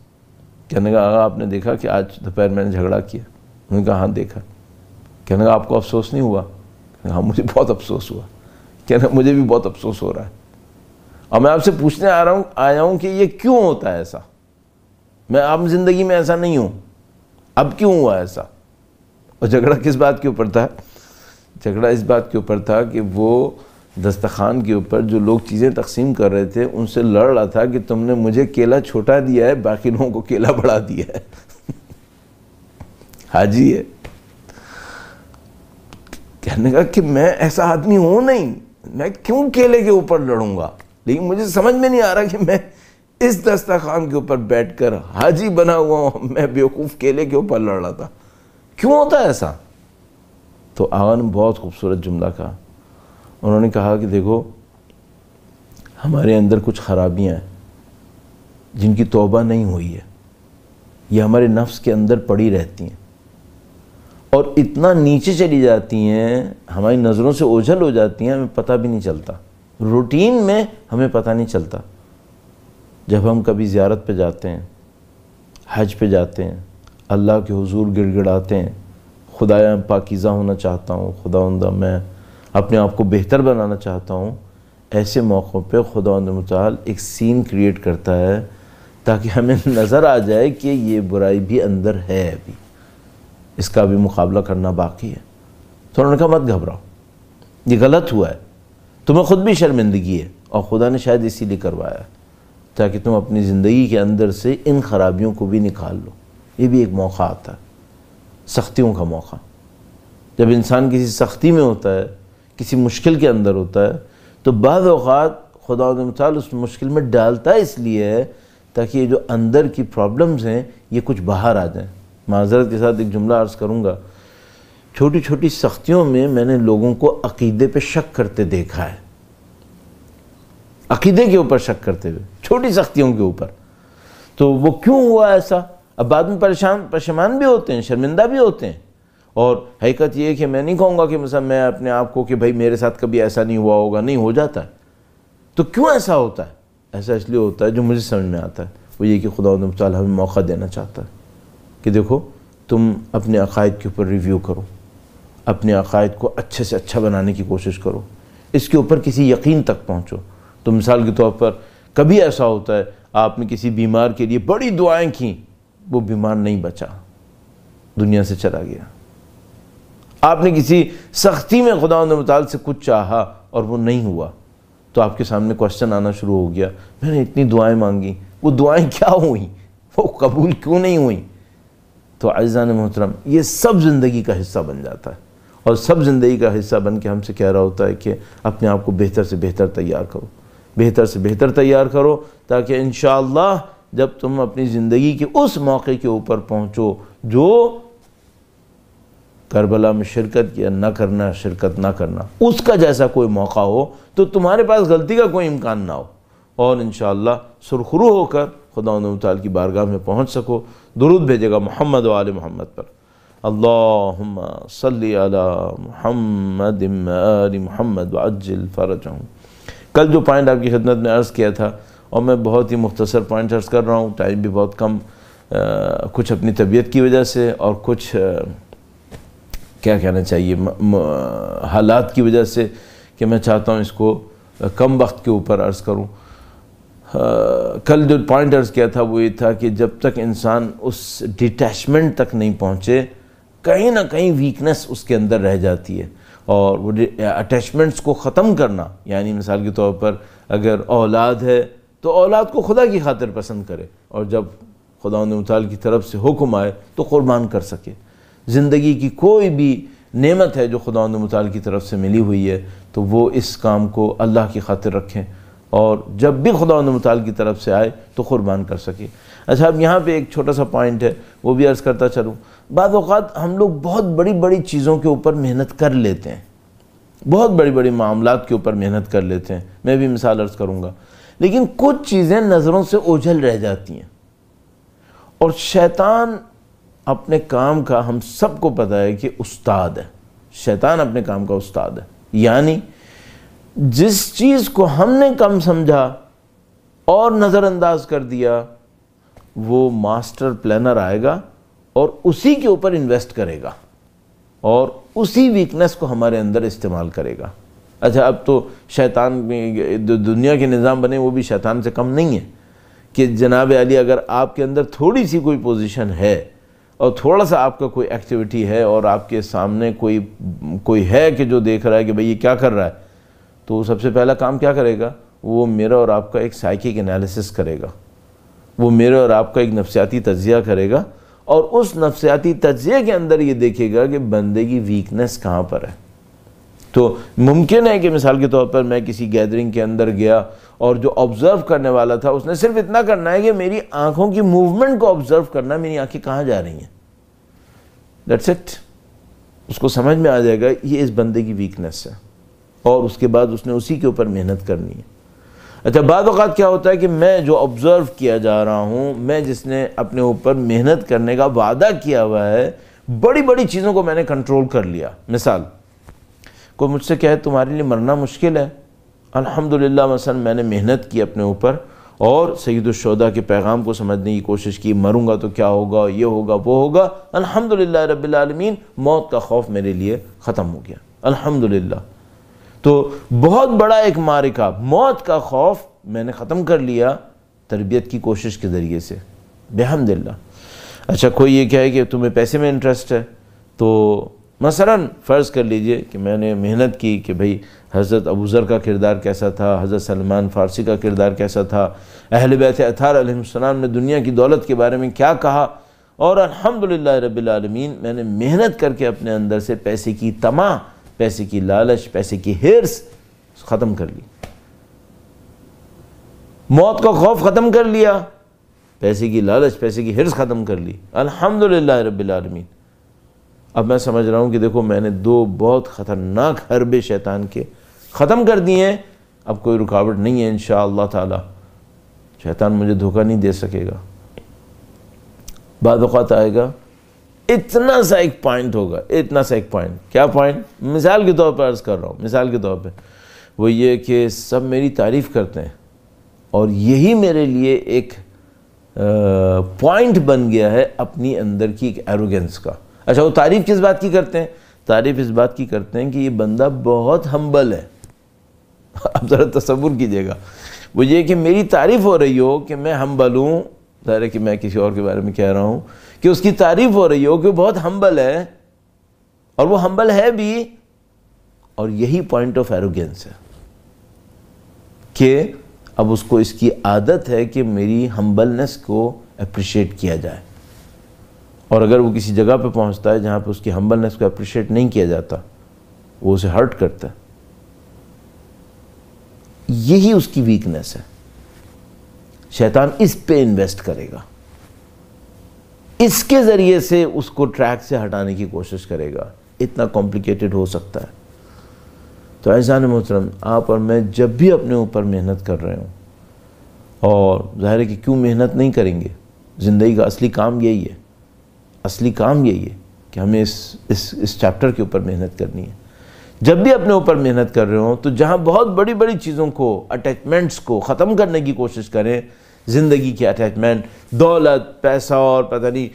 कहने का आगा आपने देखा कि आज दोपहर मैंने झगड़ा किया? उन्होंने कहा हाँ देखा। कहने का आपको अफसोस नहीं हुआ? हाँ मुझे बहुत अफसोस हुआ। कहना मुझे भी बहुत अफसोस हो रहा है। और मैं आपसे पूछने आ रहा हूँ, आया हूँ कि ये क्यों होता है ऐसा? मैं, आप ज़िंदगी में ऐसा नहीं हूँ। अब क्यों हुआ ऐसा? और झगड़ा किस बात के ऊपर था? झगड़ा इस बात के ऊपर था कि वो दस्तखान के ऊपर जो लोग चीज़ें तकसीम कर रहे थे, उनसे लड़ रहा था कि तुमने मुझे केला छोटा दिया है, बाकी लोगों को केला बढ़ा दिया है। [laughs] हाजी है। कहने का कि मैं ऐसा आदमी हूँ नहीं, मैं क्यों केले के ऊपर लड़ूँगा? लेकिन मुझे समझ में नहीं आ रहा कि मैं इस दस्तरखान के ऊपर बैठकर हाजी बना हुआ हूँ। मैं बेवकूफ़ केले के ऊपर लड़ रहा था। क्यों होता है ऐसा? तो आगा ने बहुत खूबसूरत जुमला कहा। उन्होंने कहा कि देखो, हमारे अंदर कुछ खराबियाँ हैं, जिनकी तोबा नहीं हुई है। ये हमारे नफ्स के अंदर पड़ी रहती हैं। और इतना नीचे चली जाती हैं, हमारी नज़रों से ओझल हो जाती हैं, हमें पता भी नहीं चलता। रूटीन में हमें पता नहीं चलता। जब हम कभी ज़्यारत पे जाते हैं, हज पे जाते हैं, अल्लाह के हुजूर गिड़गिड़ाते हैं, खुदाया पाकिज़ा होना चाहता हूँ खुदा मैं अपने आप को बेहतर बनाना चाहता हूँ, ऐसे मौक़ों पे खुदा मताल एक सीन क्रिएट करता है ताकि हमें [laughs] नज़र आ जाए कि ये बुराई भी अंदर है अभी। इसका भी मुकाबला करना बाकी है। तो उन्होंने कहा, मत घबराओ। ये गलत हुआ है। तुम्हें ख़ुद भी शर्मिंदगी है और खुदा ने शायद इसीलिए करवाया ताकि तुम अपनी ज़िंदगी के अंदर से इन खराबियों को भी निकाल लो। ये भी एक मौका आता है। सख्तियों का मौका। जब इंसान किसी सख्ती में होता है, किसी मुश्किल के अंदर होता है तो बाद अवत खुदा मताल उस मुश्किल में डालता है इसलिए है ताकि ये जो अंदर की प्रॉब्लम्स हैं, ये कुछ बाहर आ जाएँ। माजरत के साथ एक जुमला अर्ज़ करूँगा। छोटी छोटी सख्तियों में मैंने लोगों को अकीदे पे शक करते देखा है। अकीदे के ऊपर शक करते हुए, छोटी सख्तियों के ऊपर। तो वो क्यों हुआ ऐसा? अब बाद में परेशान परेशान भी होते हैं, शर्मिंदा भी होते हैं। और हकीकत ये कि मैं नहीं कहूँगा कि मतलब मैं अपने आप को कि भाई मेरे साथ कभी ऐसा नहीं हुआ होगा, नहीं हो जाता है। तो क्यों ऐसा होता है? ऐसा इसलिए होता है जो मुझे समझ में आता है। वो ये कि खुदा हमें मौका देना चाहता है कि देखो, तुम अपने अकायद के ऊपर रिव्यू करो। अपने अकायद को अच्छे से अच्छा बनाने की कोशिश करो। इसके ऊपर किसी यकीन तक पहुँचो। तो मिसाल के तौर पर कभी ऐसा होता है, आपने किसी बीमार के लिए बड़ी दुआएँ की, वो बीमार नहीं बचा। दुनिया से चला गया। आपने किसी सख्ती में खुदा मताल से कुछ चाहा और वो नहीं हुआ। तो आपके सामने क्वेश्चन आना शुरू हो गया। मैंने इतनी दुआएँ मांगी। वो दुआएँ क्या हुई? वो कबूल क्यों नहीं हुई? तो आजान मोहतरम, ये सब ज़िंदगी का हिस्सा बन जाता है। और सब ज़िंदगी का हिस्सा बन के हमसे कह रहा होता है कि अपने आप को बेहतर से बेहतर तैयार करो। बेहतर से बेहतर तैयार करो, ताकि इन जब तुम अपनी ज़िंदगी के उस मौके के ऊपर पहुँचो, जो करबला में शिरकत या न करना, शिरकत ना करना, उसका जैसा कोई मौका हो तो तुम्हारे पास गलती का कोई इम्कान ना हो। और इन सुरखरू होकर खुदा ताल की बारगाह में पहुँच सको। दुरुद भेजेगा मोहम्मद वाल मोहम्मद पर। अल्लाहुम्मा सल्ली अला मोहम्मद मोहम्मद वज्जिल फ़रज कल जो पॉइंट आपकी खिदमत में अर्ज़ किया था और मैं बहुत ही मुख्तसर पॉइंट अर्ज़ कर रहा हूँ। टाइम भी बहुत कम आ, कुछ अपनी तबीयत की वजह से और कुछ आ, क्या कहना चाहिए म, म, हालात की वजह से कि मैं चाहता हूँ इसको कम वक्त के ऊपर अर्ज़ करूँ। कल जो पॉइंट अर्ज़ किया था वो ये था कि जब तक इंसान उस डिटैचमेंट तक नहीं पहुँचे कहीं ना कहीं वीकनेस उसके अंदर रह जाती है। और वो अटैचमेंट्स को ख़त्म करना। यानी मिसाल के तौर पर अगर औलाद है तो औलाद को खुदा की खातिर पसंद करे और जब खुदा मताल की तरफ़ से हुक्म आए तो क़ुरबान कर सके। ज़िंदगी की कोई भी नेमत है जो खुदा मताल की तरफ़ से मिली हुई है तो वो इस काम को अल्लाह की खातिर रखें और जब भी खुदा मताल की तरफ़ से आए तो क़ुरबान कर सके। अच्छा अब यहाँ पे एक छोटा सा पॉइंट है, वो भी अर्ज़ करता चलूँ। बाद हम लोग बहुत बड़ी बड़ी चीज़ों के ऊपर मेहनत कर लेते हैं। बहुत बड़ी बड़ी मामला के ऊपर मेहनत कर लेते हैं। मैं भी मिसाल अर्ज़ करूँगा। लेकिन कुछ चीज़ें नज़रों से ओझल रह जाती हैं। और शैतान अपने काम का, हम सबको पता है कि उस्ताद है। शैतान अपने काम का उस्ताद है। यानी जिस चीज़ को हमने कम समझा और नज़रअंदाज कर दिया, वो मास्टर प्लानर आएगा और उसी के ऊपर इन्वेस्ट करेगा और उसी वीकनेस को हमारे अंदर इस्तेमाल करेगा। अच्छा अब तो शैतान दुनिया के निज़ाम बने, वो भी शैतान से कम नहीं है। कि जनाब अली, अगर आपके अंदर थोड़ी सी कोई पोजीशन है और थोड़ा सा आपका कोई एक्टिविटी है और आपके सामने कोई कोई है कि जो देख रहा है कि भाई ये क्या कर रहा है तो सबसे पहला काम क्या करेगा? वो मेरा और आपका एक साइकिक एनालिसिस करेगा। वो मेरे और आपका एक नफसियाती तजिया करेगा और उस नफसियाती तजिए के अंदर ये देखेगा कि बंदे की वीकनेस कहाँ पर है। तो मुमकिन है कि मिसाल के तौर पर मैं किसी गैदरिंग के अंदर गया और जो ऑब्ज़र्व करने वाला था, उसने सिर्फ़ इतना करना है कि मेरी आँखों की मूवमेंट को ऑब्ज़र्व करना, मेरी आँखें कहाँ जा रही हैं। दैट्स इट उसको समझ में आ जाएगा, ये इस बंदे की वीकनेस है। और उसके बाद उसने उसी के ऊपर मेहनत करनी है। अच्छा बाद क्या होता है कि मैं जो ऑब्ज़र्व किया जा रहा हूँ, मैं जिसने अपने ऊपर मेहनत करने का वादा किया हुआ है बड़ी बड़ी चीज़ों को मैंने कंट्रोल कर लिया। मिसाल, कोई मुझसे कहे, तुम्हारे लिए मरना मुश्किल है। अल्हम्दुलिल्लाह मसन मैंने मेहनत की अपने ऊपर और सईदुलशदा के पैगाम को समझने की कोशिश की, मरूँगा तो क्या होगा? ये होगा, वो होगा। अल्हम्दुलिल्लाह रब्बिल आलमीन, मौत का खौफ मेरे लिए ख़त्म हो गया। अल्हम्दुलिल्लाह। तो बहुत बड़ा एक मारिका, मौत का खौफ मैंने ख़त्म कर लिया तरबियत की कोशिश के ज़रिए से। बेहमदिल्ला। अच्छा कोई ये क्या है कि तुम्हें पैसे में इंटरेस्ट है तो मसलन फ़र्ज़ कर लीजिए कि मैंने मेहनत की कि भाई हज़रत अबूज़र का किरदार कैसा था, हज़रत सलमान फ़ारसी का किरदार कैसा था, अहल बैत अथार ने दुनिया की दौलत के बारे में क्या कहा, और अल्हम्दुलिल्लाह रब्बिल आलमीन मैंने मेहनत करके अपने अंदर से पैसे की तमा पैसे की लालच, पैसे की हिरस ख़त्म कर ली। मौत का खौफ ख़त्म कर लिया। पैसे की लालच, पैसे की हिरस ख़त्म कर ली। अल्हम्दुलिल्लाह रब्बिल आलमीन। अब मैं समझ रहा हूँ कि देखो, मैंने दो बहुत ख़तरनाक हरबे शैतान के ख़त्म कर दिए हैं। अब कोई रुकावट नहीं है इन ताला। शैतान मुझे धोखा नहीं दे सकेगा। बाद आएगा इतना सा एक पॉइंट होगा, इतना सा एक पॉइंट क्या पॉइंट मिसाल के तौर पर अर्ज़ कर रहा हूँ, मिसाल के तौर पर वो ये कि सब मेरी तारीफ़ करते हैं और यही मेरे लिए एक पॉइंट बन गया है अपनी अंदर की एक एरोगेंस का। अच्छा वो तारीफ़ किस बात की करते हैं? तारीफ़ इस बात की करते हैं कि ये बंदा बहुत हम्बल है। आप ज़रा तस्वुर कीजिएगा। वो ये कि मेरी तारीफ़ हो रही हो कि मैं हम्बल हूँ। ज़ाहिर कि मैं किसी और के बारे में कह रहा हूँ। कि उसकी तारीफ़ हो रही हो कि बहुत हम्बल है, और वो हम्बल है भी, और यही पॉइंट ऑफ़ एरोगेंस है कि अब उसको इसकी आदत है कि मेरी हम्बलनेस को अप्रिशिएट किया जाए। और अगर वो किसी जगह पे पहुँचता है जहाँ पे उसकी हम्बलनेस को अप्रिशिएट नहीं किया जाता, वो उसे हर्ट करता है। यही उसकी वीकनेस है। शैतान इस पे इन्वेस्ट करेगा। इसके ज़रिए से उसको ट्रैक से हटाने की कोशिश करेगा। इतना कॉम्प्लिकेटेड हो सकता है। तो ऐसा मोहतरम आप और मैं जब भी अपने ऊपर मेहनत कर रहे हों, और ज़ाहिर है कि क्यों मेहनत नहीं करेंगे? ज़िंदगी का असली काम यही है। असली काम यही है कि हमें इस इस इस चैप्टर के ऊपर मेहनत करनी है। जब भी अपने ऊपर मेहनत कर रहे हो तो जहाँ बहुत बड़ी बड़ी चीज़ों को अटैचमेंट्स को ख़त्म करने की कोशिश करें ज़िंदगी की अटैचमेंट दौलत, पैसा और पता नहीं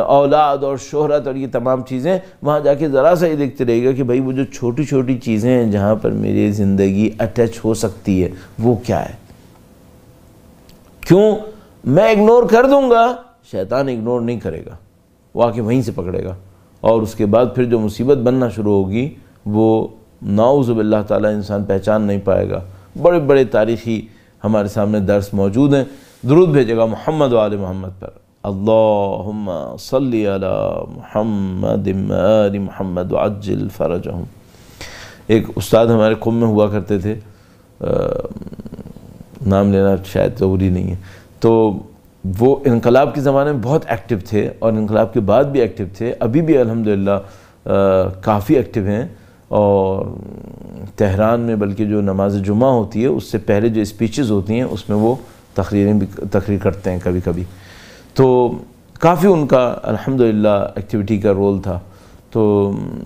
औलाद और शोहरत और ये तमाम चीज़ें, वहाँ जाके ज़रा सा ये देखते रहेगा कि भाई वो जो छोटी छोटी चीज़ें हैं जहाँ पर मेरी ज़िंदगी अटैच हो सकती है, वो क्या है? क्यों? मैं इग्नोर कर दूँगा, शैतान इग्नोर नहीं करेगा, वो आके वहीं से पकड़ेगा। और उसके बाद फिर जो मुसीबत बनना शुरू होगी, वो नाउज़बिल्ला ताला इंसान पहचान नहीं पाएगा। बड़े बड़े तारीख़ी हमारे सामने दर्स मौजूद हैं। दरुद भेजेगा मोहम्मद वाल मोहम्मद पर। अल्लाहुम्मा सल्ली अला मोहम्मद मोहम्मद फ़रजहम। एक उस्ताद हमारे कुम में हुआ करते थे। आ, नाम लेना शायद ज़रूरी नहीं है। तो वो इनकलाब के ज़माने में बहुत एक्टिव थे और इनकलाब के बाद भी एक्टिव थे। अभी भी अल्हम्दुलिल्लाह काफ़ी एक्टिव हैं और तहरान में बल्कि जो नमाज़ जुमा होती है उससे पहले जो स्पीचेस होती हैं उसमें वो तकरीरें भी तकरीर करते हैं कभी कभी तो काफ़ी उनका अल्हम्दुलिल्लाह एक्टिविटी का रोल था। तो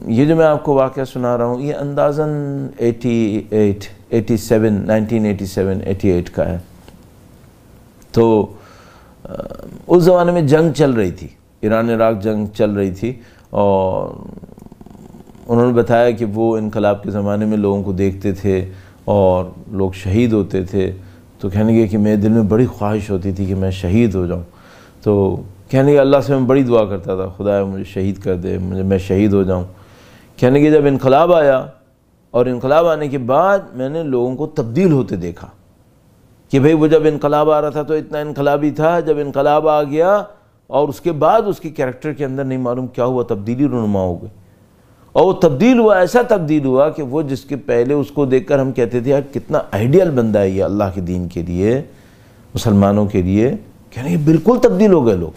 ये जो मैं आपको वाक़ सुना रहा हूँ ये अंदाज़न 88, 87, 1987, 88 का है। तो उस ज़माने में जंग चल रही थी। ईरान इराक जंग चल रही थी और उन्होंने बताया कि वो इनकलाब के ज़माने में लोगों को देखते थे और लोग शहीद होते थे। तो कहने लगे कि मेरे दिल में बड़ी ख्वाहिश होती थी कि मैं शहीद हो जाऊँ। तो कहने लगे, अल्लाह से मैं बड़ी दुआ करता था, खुदा मुझे शहीद कर दे, मुझे, मैं शहीद हो जाऊँ। कहने लगे, जब इनकलाब आया, और इनकलाब आने के बाद मैंने लोगों को तब्दील होते देखा कि भाई, वो जब इनकलाब आ रहा था तो इतना इनकलाबी था, जब इनकलाब आ गया, और उसके बाद उसके कैरेक्टर के अंदर नहीं मालूम क्या हुआ, तब्दीली रुनुमा हो गई। और वो तब्दील हुआ, ऐसा तब्दील हुआ कि वो जिसके पहले उसको देखकर हम कहते थे, यार, कितना आइडियल बंदा है ये अल्लाह के दीन के लिए, मुसलमानों के लिए। कह रहे बिल्कुल तब्दील हो गए लोग।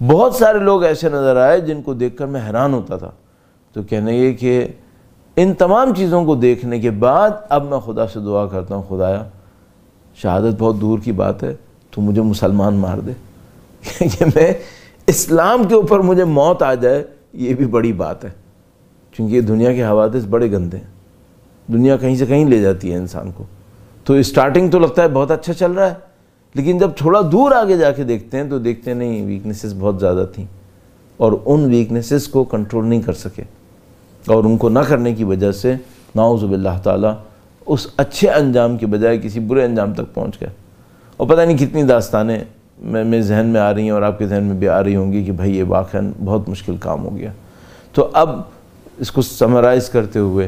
बहुत सारे लोग ऐसे नज़र आए जिनको देखकर मैं हैरान होता था। तो कहने ये कि इन तमाम चीज़ों को देखने के बाद अब मैं खुदा से दुआ करता हूँ, खुदाया, शहादत बहुत दूर की बात है तो मुझे मुसलमान मार दे। [laughs] कि मैं इस्लाम के ऊपर मुझे मौत आ जाए, ये भी बड़ी बात है। क्योंकि ये दुनिया के हवादिस बड़े गंदे हैं। दुनिया कहीं से कहीं ले जाती है इंसान को। तो स्टार्टिंग तो लगता है बहुत अच्छा चल रहा है, लेकिन जब थोड़ा दूर आगे जाके देखते हैं तो देखते हैं, नहीं वीकनेसेस बहुत ज़्यादा थी। और उन वीकनेसेस को कंट्रोल नहीं कर सके। और उनको ना करने की वजह से नाउज़बिल्ला ताला उस अच्छे अंजाम के बजाय किसी बुरे अंजाम तक पहुँच गए और पता नहीं कितनी दास्तानें मैं, मेरे जहन में आ रही हैं और आपके जहन में भी आ रही होंगी कि भाई ये वाक़ बहुत मुश्किल काम हो गया। तो अब इसको समराइज़ करते हुए,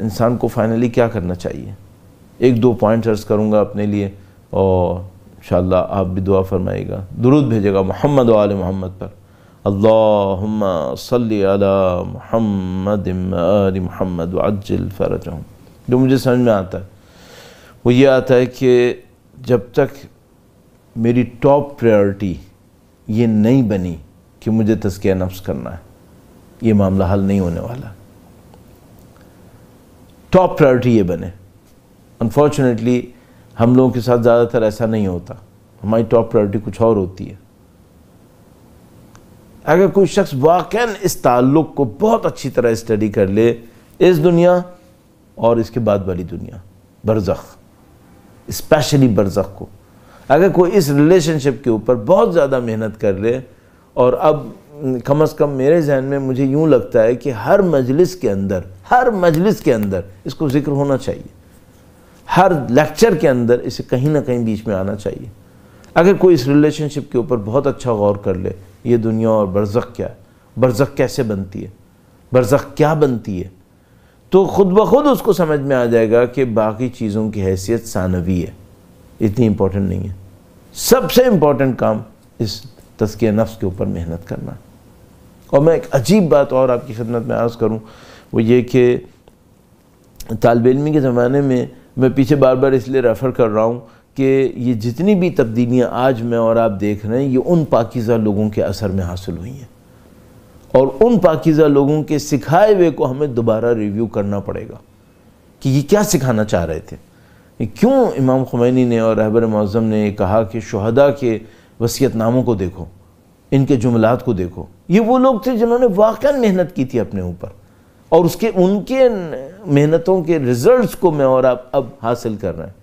इंसान को फाइनली क्या करना चाहिए? एक दो पॉइंट अर्ज़ करूँगा अपने लिए, और इन आप भी दुआ फरमाएगा दुरुद भेजेगा मोहम्मद वाल मोहम्मद पर। अल्लाहुम्मा सल्ली अला फ़रज जो मुझे समझ में आता है, वो ये आता है कि जब तक मेरी टॉप प्रायोरिटी ये नहीं बनी कि मुझे तस्किया नफ्स करना है। ये मामला हल नहीं होने वाला। टॉप प्रायोरिटी ये बने। अनफॉर्चुनेटली हम लोगों के साथ ज़्यादातर ऐसा नहीं होता। हमारी टॉप प्रायोरिटी कुछ और होती है। अगर कोई शख्स वाकन इस ताल्लुक़ को बहुत अच्छी तरह स्टडी कर ले, इस दुनिया और इसके बाद वाली दुनिया, बरज़ख स्पेशली बरज़ख को। अगर कोई इस रिलेशनशिप के ऊपर बहुत ज़्यादा मेहनत कर ले और अब कम अज़ कम मेरे जहन में मुझे यूँ लगता है कि हर मजलिस के अंदर, हर मजलिस के अंदर इसको ज़िक्र होना चाहिए। हर लेक्चर के अंदर इसे कहीं ना कहीं बीच में आना चाहिए। अगर कोई इस रिलेशनशिप के ऊपर बहुत अच्छा गौर कर ले, ये दुनिया और बरज़क क्या है? बरज़क कैसे बनती है? बरज़क क्या बनती है? तो ख़ुद ब खुद उसको समझ में आ जाएगा कि बाकी चीज़ों की हैसियत सानवी है। इतनी इम्पोर्टेंट नहीं है। सबसे इम्पोर्टेंट काम इस तस्किया नफ्स के ऊपर मेहनत करना। और मैं एक अजीब बात और आपकी खिदमत में अर्ज़ करूँ, वो ये कि तालब इलमी के ज़माने में मैं पीछे बार बार इसलिए रेफ़र कर रहा हूँ कि ये जितनी भी तब्दीलियाँ आज मैं और आप देख रहे हैं, ये उन पाकिज़ा लोगों के असर में हासिल हुई हैं। और उन पाकिज़ा लोगों के सिखाए हुए को हमें दोबारा रिव्यू करना पड़ेगा कि ये क्या सिखाना चाह रहे थे। क्यों इमाम खुमैनी ने और रहबर मज़म ने कहा कि शहदा के वसीयत नामों को देखो? इनके जुमलात को देखो। ये वो लोग थे जिन्होंने वाक़ मेहनत की थी अपने ऊपर। और उसके, उनके मेहनतों के रिज़ल्ट को मैं और आप अब हासिल कर रहे हैं।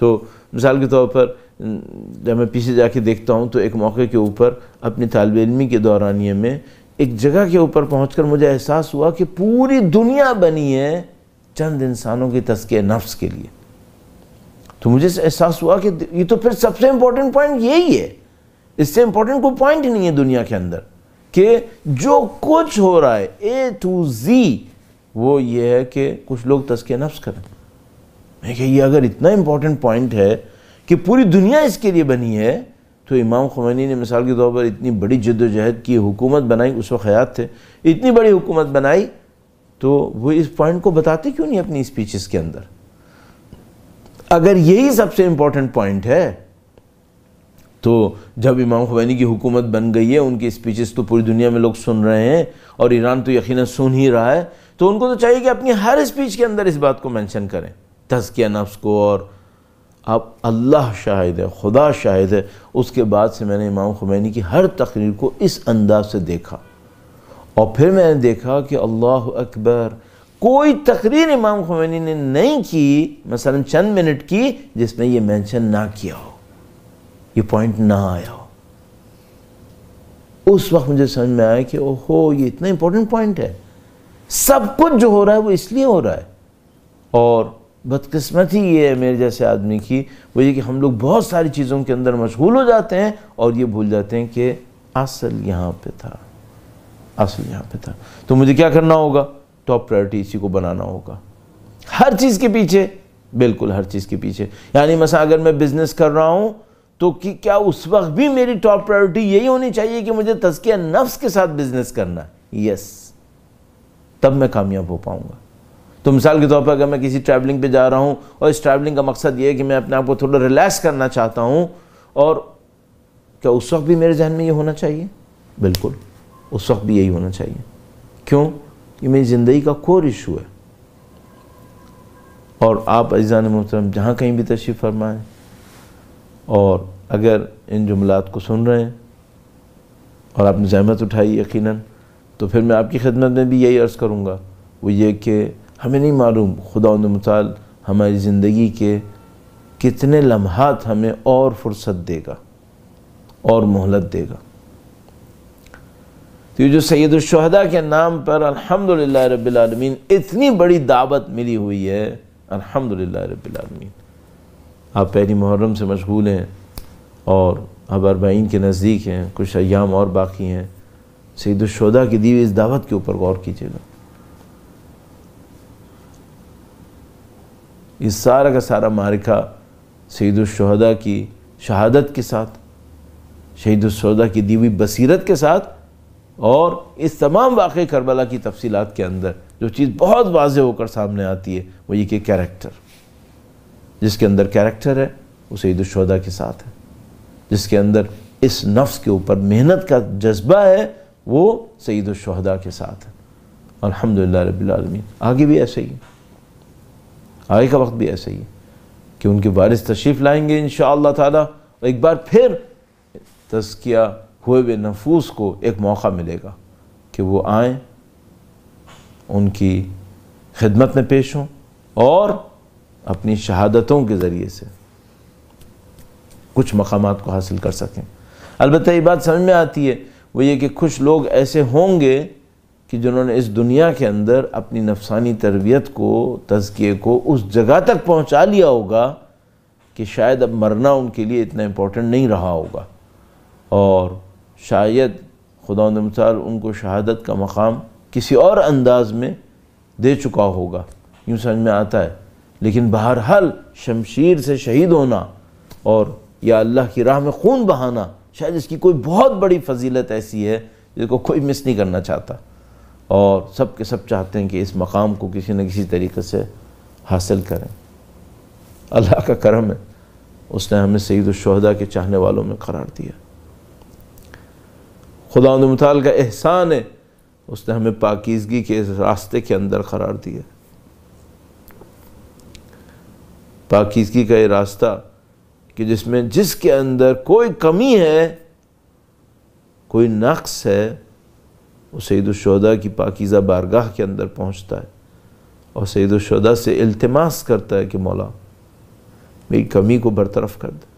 तो मिसाल के तौर पर, जब मैं पीछे जाके देखता हूँ तो एक मौके के ऊपर, अपनी तालब इलमी के दौरानिए में एक जगह के ऊपर पहुँच मुझे एहसास हुआ कि पूरी दुनिया बनी है चंद इंसानों की तस्के नफ्स के लिए। तो मुझे एहसास हुआ कि ये तो फिर सबसे इम्पोर्टेंट पॉइंट यही है। इससे इंपॉर्टेंट कोई पॉइंट ही नहीं है दुनिया के अंदर कि जो कुछ हो रहा है ए टू जी वो ये है कि कुछ लोग तस्के नफ्स करें। मैं ये अगर इतना इंपॉर्टेंट पॉइंट है कि पूरी दुनिया इसके लिए बनी है तो इमाम खुमैनी ने मिसाल के तौर पर इतनी बड़ी जद्दोजहद की हुकूमत बनाई, उस वक्त हयात थे, इतनी बड़ी हुकूमत बनाई तो वो इस पॉइंट को बताते क्यों नहीं अपनी स्पीचेस के अंदर? अगर यही सबसे इंपॉर्टेंट पॉइंट है तो जब इमाम खुमैनी की हुकूमत बन गई है, उनकी स्पीचेस तो पूरी दुनिया में लोग सुन रहे हैं और ईरान तो यकीन सुन ही रहा है तो उनको तो चाहिए कि अपनी हर स्पीच के अंदर इस बात को मेंशन करें। तस्किया नफ्स को और अब अल्लाह शाहिद है, खुदा शाहिद है। उसके बाद से मैंने इमाम खुमैनी की हर तकरीर को इस अंदाज से देखा। और फिर मैंने देखा कि अल्लाह अकबर, कोई तकरीर इमाम खुमैनी ने नहीं की, मसलन चंद मिनट की जिसमें ये मेंशन ना किया हो। ये पॉइंट ना आया हो। उस वक्त मुझे समझ में आया कि ओहो, ये इतना इंपॉर्टेंट पॉइंट है। सब कुछ जो हो रहा है वो इसलिए हो रहा है। और बदकिस्मती ये है मेरे जैसे आदमी की, वो ये कि हम लोग बहुत सारी चीज़ों के अंदर मशगूल हो जाते हैं और ये भूल जाते हैं कि असल यहाँ पे था। असल यहाँ पे था। तो मुझे क्या करना होगा? टॉप प्रायोरिटी इसी को बनाना होगा। हर चीज़ के पीछे, बिल्कुल हर चीज़ के पीछे। यानी मसा, अगर मैं बिज़नेस कर रहा हूँ तो कि क्या उस वक्त भी मेरी टॉप प्रायोरिटी यही होनी चाहिए कि मुझे तस्किया नफ्स के साथ बिज़नेस करना है? यस तब मैं कामयाब हो पाऊँगा। तो मिसाल के तौर पर अगर मैं किसी ट्रैवलिंग पे जा रहा हूँ, और इस ट्रैवलिंग का मकसद ये है कि मैं अपने आप को थोड़ा रिलैक्स करना चाहता हूँ, और क्या उस वक्त भी मेरे जहन में ये होना चाहिए? बिल्कुल। उस वक्त भी यही होना चाहिए। क्यों? ये मेरी ज़िंदगी का कोर इशू है। और आप अजान मोहतरम, जहाँ कहीं भी तशरीफ़ फरमाएँ और अगर इन जुमलात को सुन रहे हैं और आपने जहमत उठाई यकीनन तो फिर मैं आपकी खिदमत में भी यही अर्ज़ करूँगा। वो ये कि हमें नहीं मालूम, खुदा मताल हमारी ज़िंदगी के कितने लम्हात हमें और फुर्सत देगा, और मोहलत देगा। तो ये जो सैदुलशहदा के नाम पर अल्हम्दुलिल्लाह रब्बिल इतनी बड़ी दावत मिली हुई है, अल्हम्दुलिल्लाह रब्बिल आप पहली मुहर्रम से मशगूल हैं और अब अरबाइन के नज़दीक हैं, कुछ अयाम और बाकी हैं। सईदुलशहदा की दी इस दावत के ऊपर गौर कीजिएगा। इस सारा का सारा मारिका सईदुलशहदा की शहादत के साथ शहीदुलशहदा की दी हुई बसीरत के साथ और इस तमाम वाक़ करबला की तफसीलात के अंदर जो चीज़ बहुत वाज होकर सामने आती है, वो ये कि कैरेक्टर जिसके अंदर कैरेक्टर है, वो सईदुलशहदा के साथ है। जिसके अंदर इस नफ्स के ऊपर मेहनत का जज्बा है, वो सईदुलशहदा के साथ है। अल्हम्दुलिल्लाह रब्बिल आलमीन। आगे भी ऐसे ही है। आगे का वक्त भी ऐसे ही है कि उनके वारिस तशरीफ़ लाएँगे इन ताला एक बार फिर तस्किया हुए हुए नफूस को एक मौका मिलेगा कि वो आएँ, उनकी खिदमत में पेश हों, और अपनी शहादतों के ज़रिए से कुछ मकाम को हासिल कर सकें। अलबत्त ये बात समझ में आती है, वो ये कि कुछ लोग ऐसे होंगे कि जिन्होंने इस दुनिया के अंदर अपनी नफसानी तरबियत को तजकिए को उस जगह तक पहुँचा लिया होगा कि शायद अब मरना उनके लिए इतना इम्पोर्टेंट नहीं रहा होगा। और शायद खुदा मिसाल उनको शहादत का मकाम किसी और अंदाज में दे चुका होगा। यूँ समझ में आता है। लेकिन बहरहाल शमशीर से शहीद होना और या अल्लाह की राह में खून बहाना, शायद इसकी कोई बहुत बड़ी फजीलत ऐसी है जिसको कोई मिस नहीं करना चाहता। और सब के सब चाहते हैं कि इस मकाम को किसी न किसी तरीके से हासिल करें। अल्लाह का करम है। उसने हमें सईद शहदा के चाहने वालों में करार दिया। खुदा मताल का एहसान है। उसने हमें पाकिजगी के रास्ते के अंदर करार दिया। पाकिजगी का ये रास्ता कि जिसमें जिसके अंदर कोई कमी है, कोई नक्स है, वो सईदुलशहदा की पाकिज़ा बारगाह के अंदर पहुँचता है और सईदुलशहदा से इल्तमास करता है कि मौला, मेरी कमी को बरतरफ कर दे।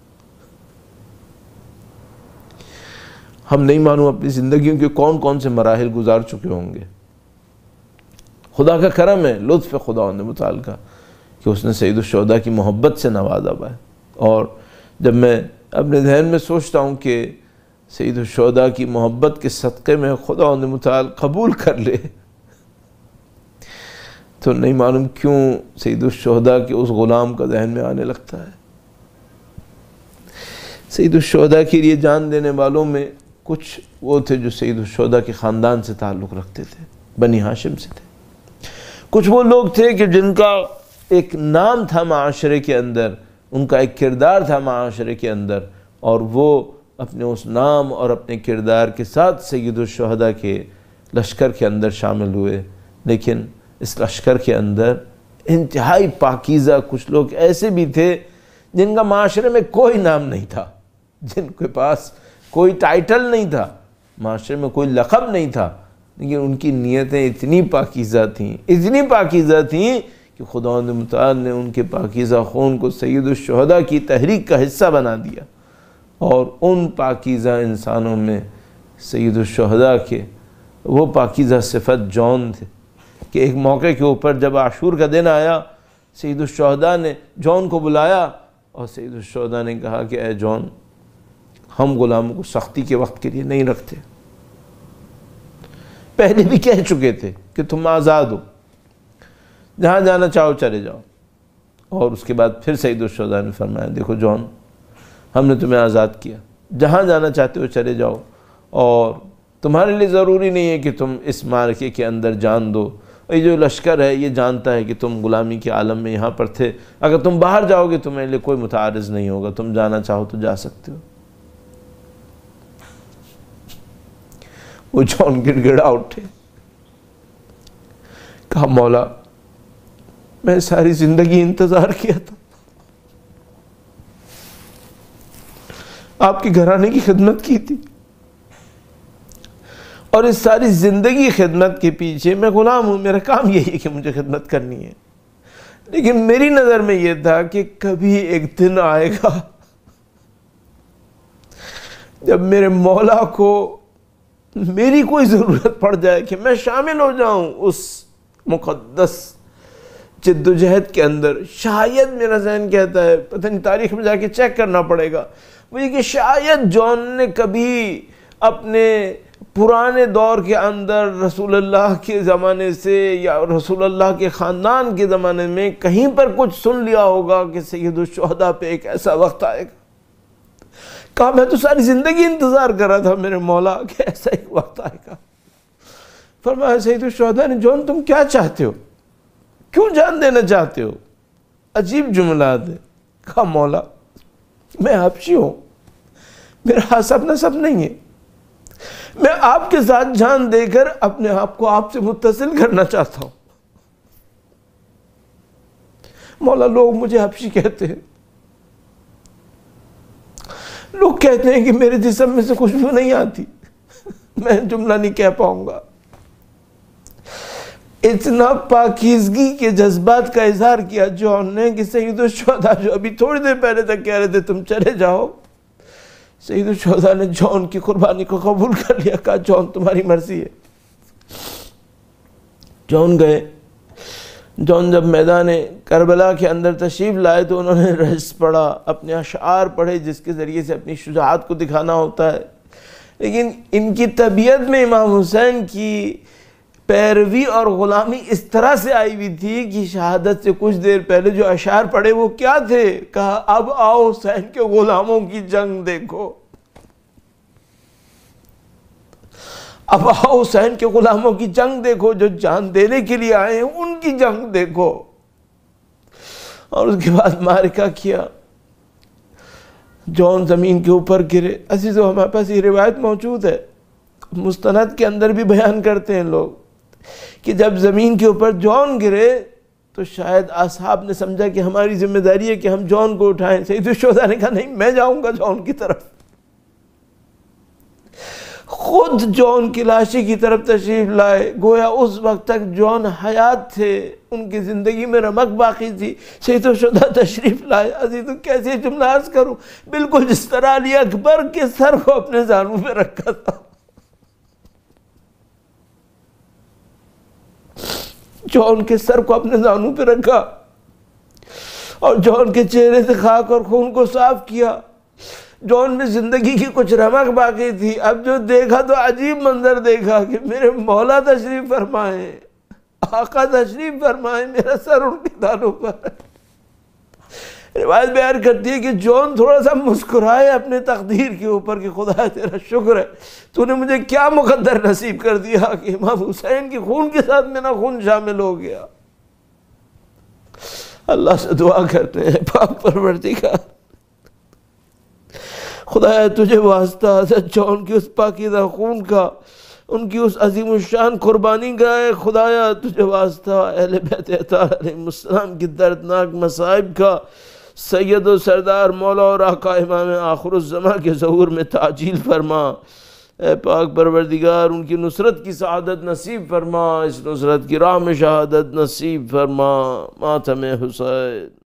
हम नहीं मानूँ अपनी ज़िंदगी के कौन कौन से मराहल गुजार चुके होंगे। खुदा का करम है, लुत्फ़ खुदा मताल का कि उसने सईदुलशहदा की मोहब्बत से नवाजा हुआ है। और जब मैं अपने जहन में सोचता हूँ कि सईदुलशहदा की मोहब्बत के सदक़े में खुदा मताल कबूल कर ले तो नहीं मालूम क्यों सईदुलशहदा के उस ग़ुलाम का जहन में आने लगता है। सईदुलशहदा के लिए जान देने वालों में कुछ वो थे जो सईदुलशहदा के ख़ानदान से ताल्लुक़ रखते थे, बनी हाशिम से थे। कुछ वो लोग थे कि जिनका एक नाम था माशरे के अंदर, उनका एक किरदार था माशरे के अंदर, और वो अपने उस नाम और अपने किरदार के साथ सईदुलशहदा के लश्कर के अंदर शामिल हुए। लेकिन इस लश्कर के अंदर इंतहाई पाकिज़ा कुछ लोग ऐसे भी थे, जिनका माशरे में कोई नाम नहीं था, जिनके पास कोई टाइटल नहीं था, माशरे में कोई लखब नहीं था। लेकिन उनकी नीयतें इतनी पाकिज़ा थीं, इतनी पाकिज़ा थीं कि खुदा मताल ने उनके पाकिज़ा खून को सैदुलशहदा की तहरीक का हिस्सा बना दिया और उन पाकिज़ा इंसानों में सैदुलशहदा के वो पाकिज़ा सिफत जौन थे कि एक मौके के ऊपर जब आशूर का दिन आया सईदुलशहदा ने जॉन को बुलाया और सईदुलशहदा ने कहा कि अः जॉन, हम ग़ुलामों को सख्ती के वक्त के लिए नहीं रखते। पहले भी कह चुके थे कि तुम आज़ाद हो। जहाँ जाना चाहो चले जाओ। और उसके बाद फिर सईद उशदा ने फरमाया, देखो जॉन, हमने तुम्हें आज़ाद किया। जहाँ जाना चाहते हो चले जाओ। और तुम्हारे लिए ज़रूरी नहीं है कि तुम इस मार्के के अंदर जान दो। ये जो लश्कर है, ये जानता है कि तुम गुलामी के आलम में यहाँ पर थे। अगर तुम बाहर जाओगे, तुम्हारे लिए कोई मुतारज़ नहीं होगा। तुम जाना चाहो तो जा सकते हो। वो जॉन गिड़गिड़ा उठे। कहा, मौला मैं सारी ज़िंदगी इंतज़ार किया था। आपके घराने की खिदमत की थी। और इस सारी ज़िंदगी खिदमत के पीछे मैं गुलाम हूँ, मेरा काम यही है कि मुझे खिदमत करनी है। लेकिन मेरी नज़र में यह था कि कभी एक दिन आएगा, जब मेरे मौला को मेरी कोई ज़रूरत पड़ जाए कि मैं शामिल हो जाऊँ उस मुक़दस जद्दोजहद के अंदर, शायद मेरा जहन कहता है, पता नहीं, तारीख में जाके चेक करना पड़ेगा। मुझे कि शायद जॉन ने कभी अपने पुराने दौर के अंदर रसूलुल्लाह के ज़माने से या रसूलुल्लाह के ख़ानदान के ज़माने में कहीं पर कुछ सुन लिया होगा कि सैदुलशहदा पे एक ऐसा वक्त आएगा। कहा, मैं तो सारी ज़िंदगी इंतज़ार कर रहा था, मेरे मौला, कि ऐसा ही वक्त आएगा। फरमाया सैदुलशहदा ने, जौन, तुम क्या चाहते हो? क्यों जान देना चाहते हो? अजीब जुमला दे कहा, मौला, मैं आपसी हूँ। मेरा सब नहीं है। मैं आपके साथ जान देकर अपने आप को आपसे मुतसिल करना चाहता हूँ। मौला, लोग मुझे हफ्शी कहते हैं। लोग कहते हैं कि मेरे जिसम में से खुशबू नहीं आती। मैं जुमला नहीं कह पाऊँगा। इतना पाकिजगी के जज्बात का इजहार किया जॉन ने कि सईद शोदा जो अभी थोड़ी देर पहले तक कह रहे थे, तुम चले जाओ। सईद शोदा ने जॉन की कुर्बानी को कबूल कर लिया, कहा जॉन तुम्हारी मर्ज़ी है। जॉन गए जॉन जब मैदान करबला के अंदर तशरीफ़ लाए तो उन्होंने रस पढ़ा, अपने अशार पढ़े, जिसके ज़रिए से अपनी शुजात को दिखाना होता है। लेकिन इनकी तबीयत में इमाम हुसैन की पैरवी और ग़ुलामी इस तरह से आई हुई थी कि शहादत से कुछ देर पहले जो अशार पढ़े वो क्या थे? कहा, अब आओ हुसैन के ग़ुलामों की जंग देखो। अब आओ हुसैन के ग़ुलामों की जंग देखो, जो जान देने के लिए आए हैं, उनकी जंग देखो। और उसके बाद मारिका किया। जौन ज़मीन के ऊपर गिरे। तो हमारे पास ये रिवायत मौजूद है। मुस्तनद के अंदर भी बयान करते हैं लोग। कि जब ज़मीन के ऊपर जौन गिरे तो शायद आसाब ने समझा कि हमारी ज़िम्मेदारी है कि हम जौन को उठाएँ। सही तो शोधा ने कहा, नहीं, मैं जाऊँगा जौन की तरफ़। खुद जौन की लाशी की तरफ़ तशरीफ़ लाए। गोया उस वक्त तक जौन हयात थे, उनकी ज़िंदगी में रमक बाकी थी। सही तो शुदा तशरीफ़ लाए। अजी तो कैसे जुमला अर्ज़ करूँ? बिल्कुल जिस तरह अली अकबर के सर को अपने जानू पे रखा था। जॉन के सर को अपने जानू पे रखा और जॉन के चेहरे से खाक और खून को साफ़ किया। जॉन में ज़िंदगी की कुछ रमक बाकी थी। अब जो देखा तो अजीब मंजर देखा कि मेरे मौला तशरीफ़ फरमाए, आका तशरीफ़ फरमाए, मेरा सर उनके दानों पर रिवायत बयान करती है कि जॉन थोड़ा सा मुस्कुराए अपने तकदीर के ऊपर कि खुदा तेरा शुक्र है। तूने मुझे क्या मुकद्दर नसीब कर दिया कि इमाम हुसैन के खून के साथ मेरा खून शामिल हो गया? अल्लाह से दुआ करते हैं पाक परवर्ती का खुदा तुझे वास्ता जॉन की उस पाकिदा खून का, उनकी उस अजीम शान कुर्बानी का है। खुदाया तुझे वास्ता अहल बैत की दर्दनाक मसाइब का सैद सरदार मौला और आका इमाम आखरुज़मा के ज़हूर में ताजील फरमा। ए पाक परवरदिगार, उनकी नुसरत की शहादत नसीब फरमा। इस नुसरत की राम शहादत नसीब फरमा। मातम हुसैन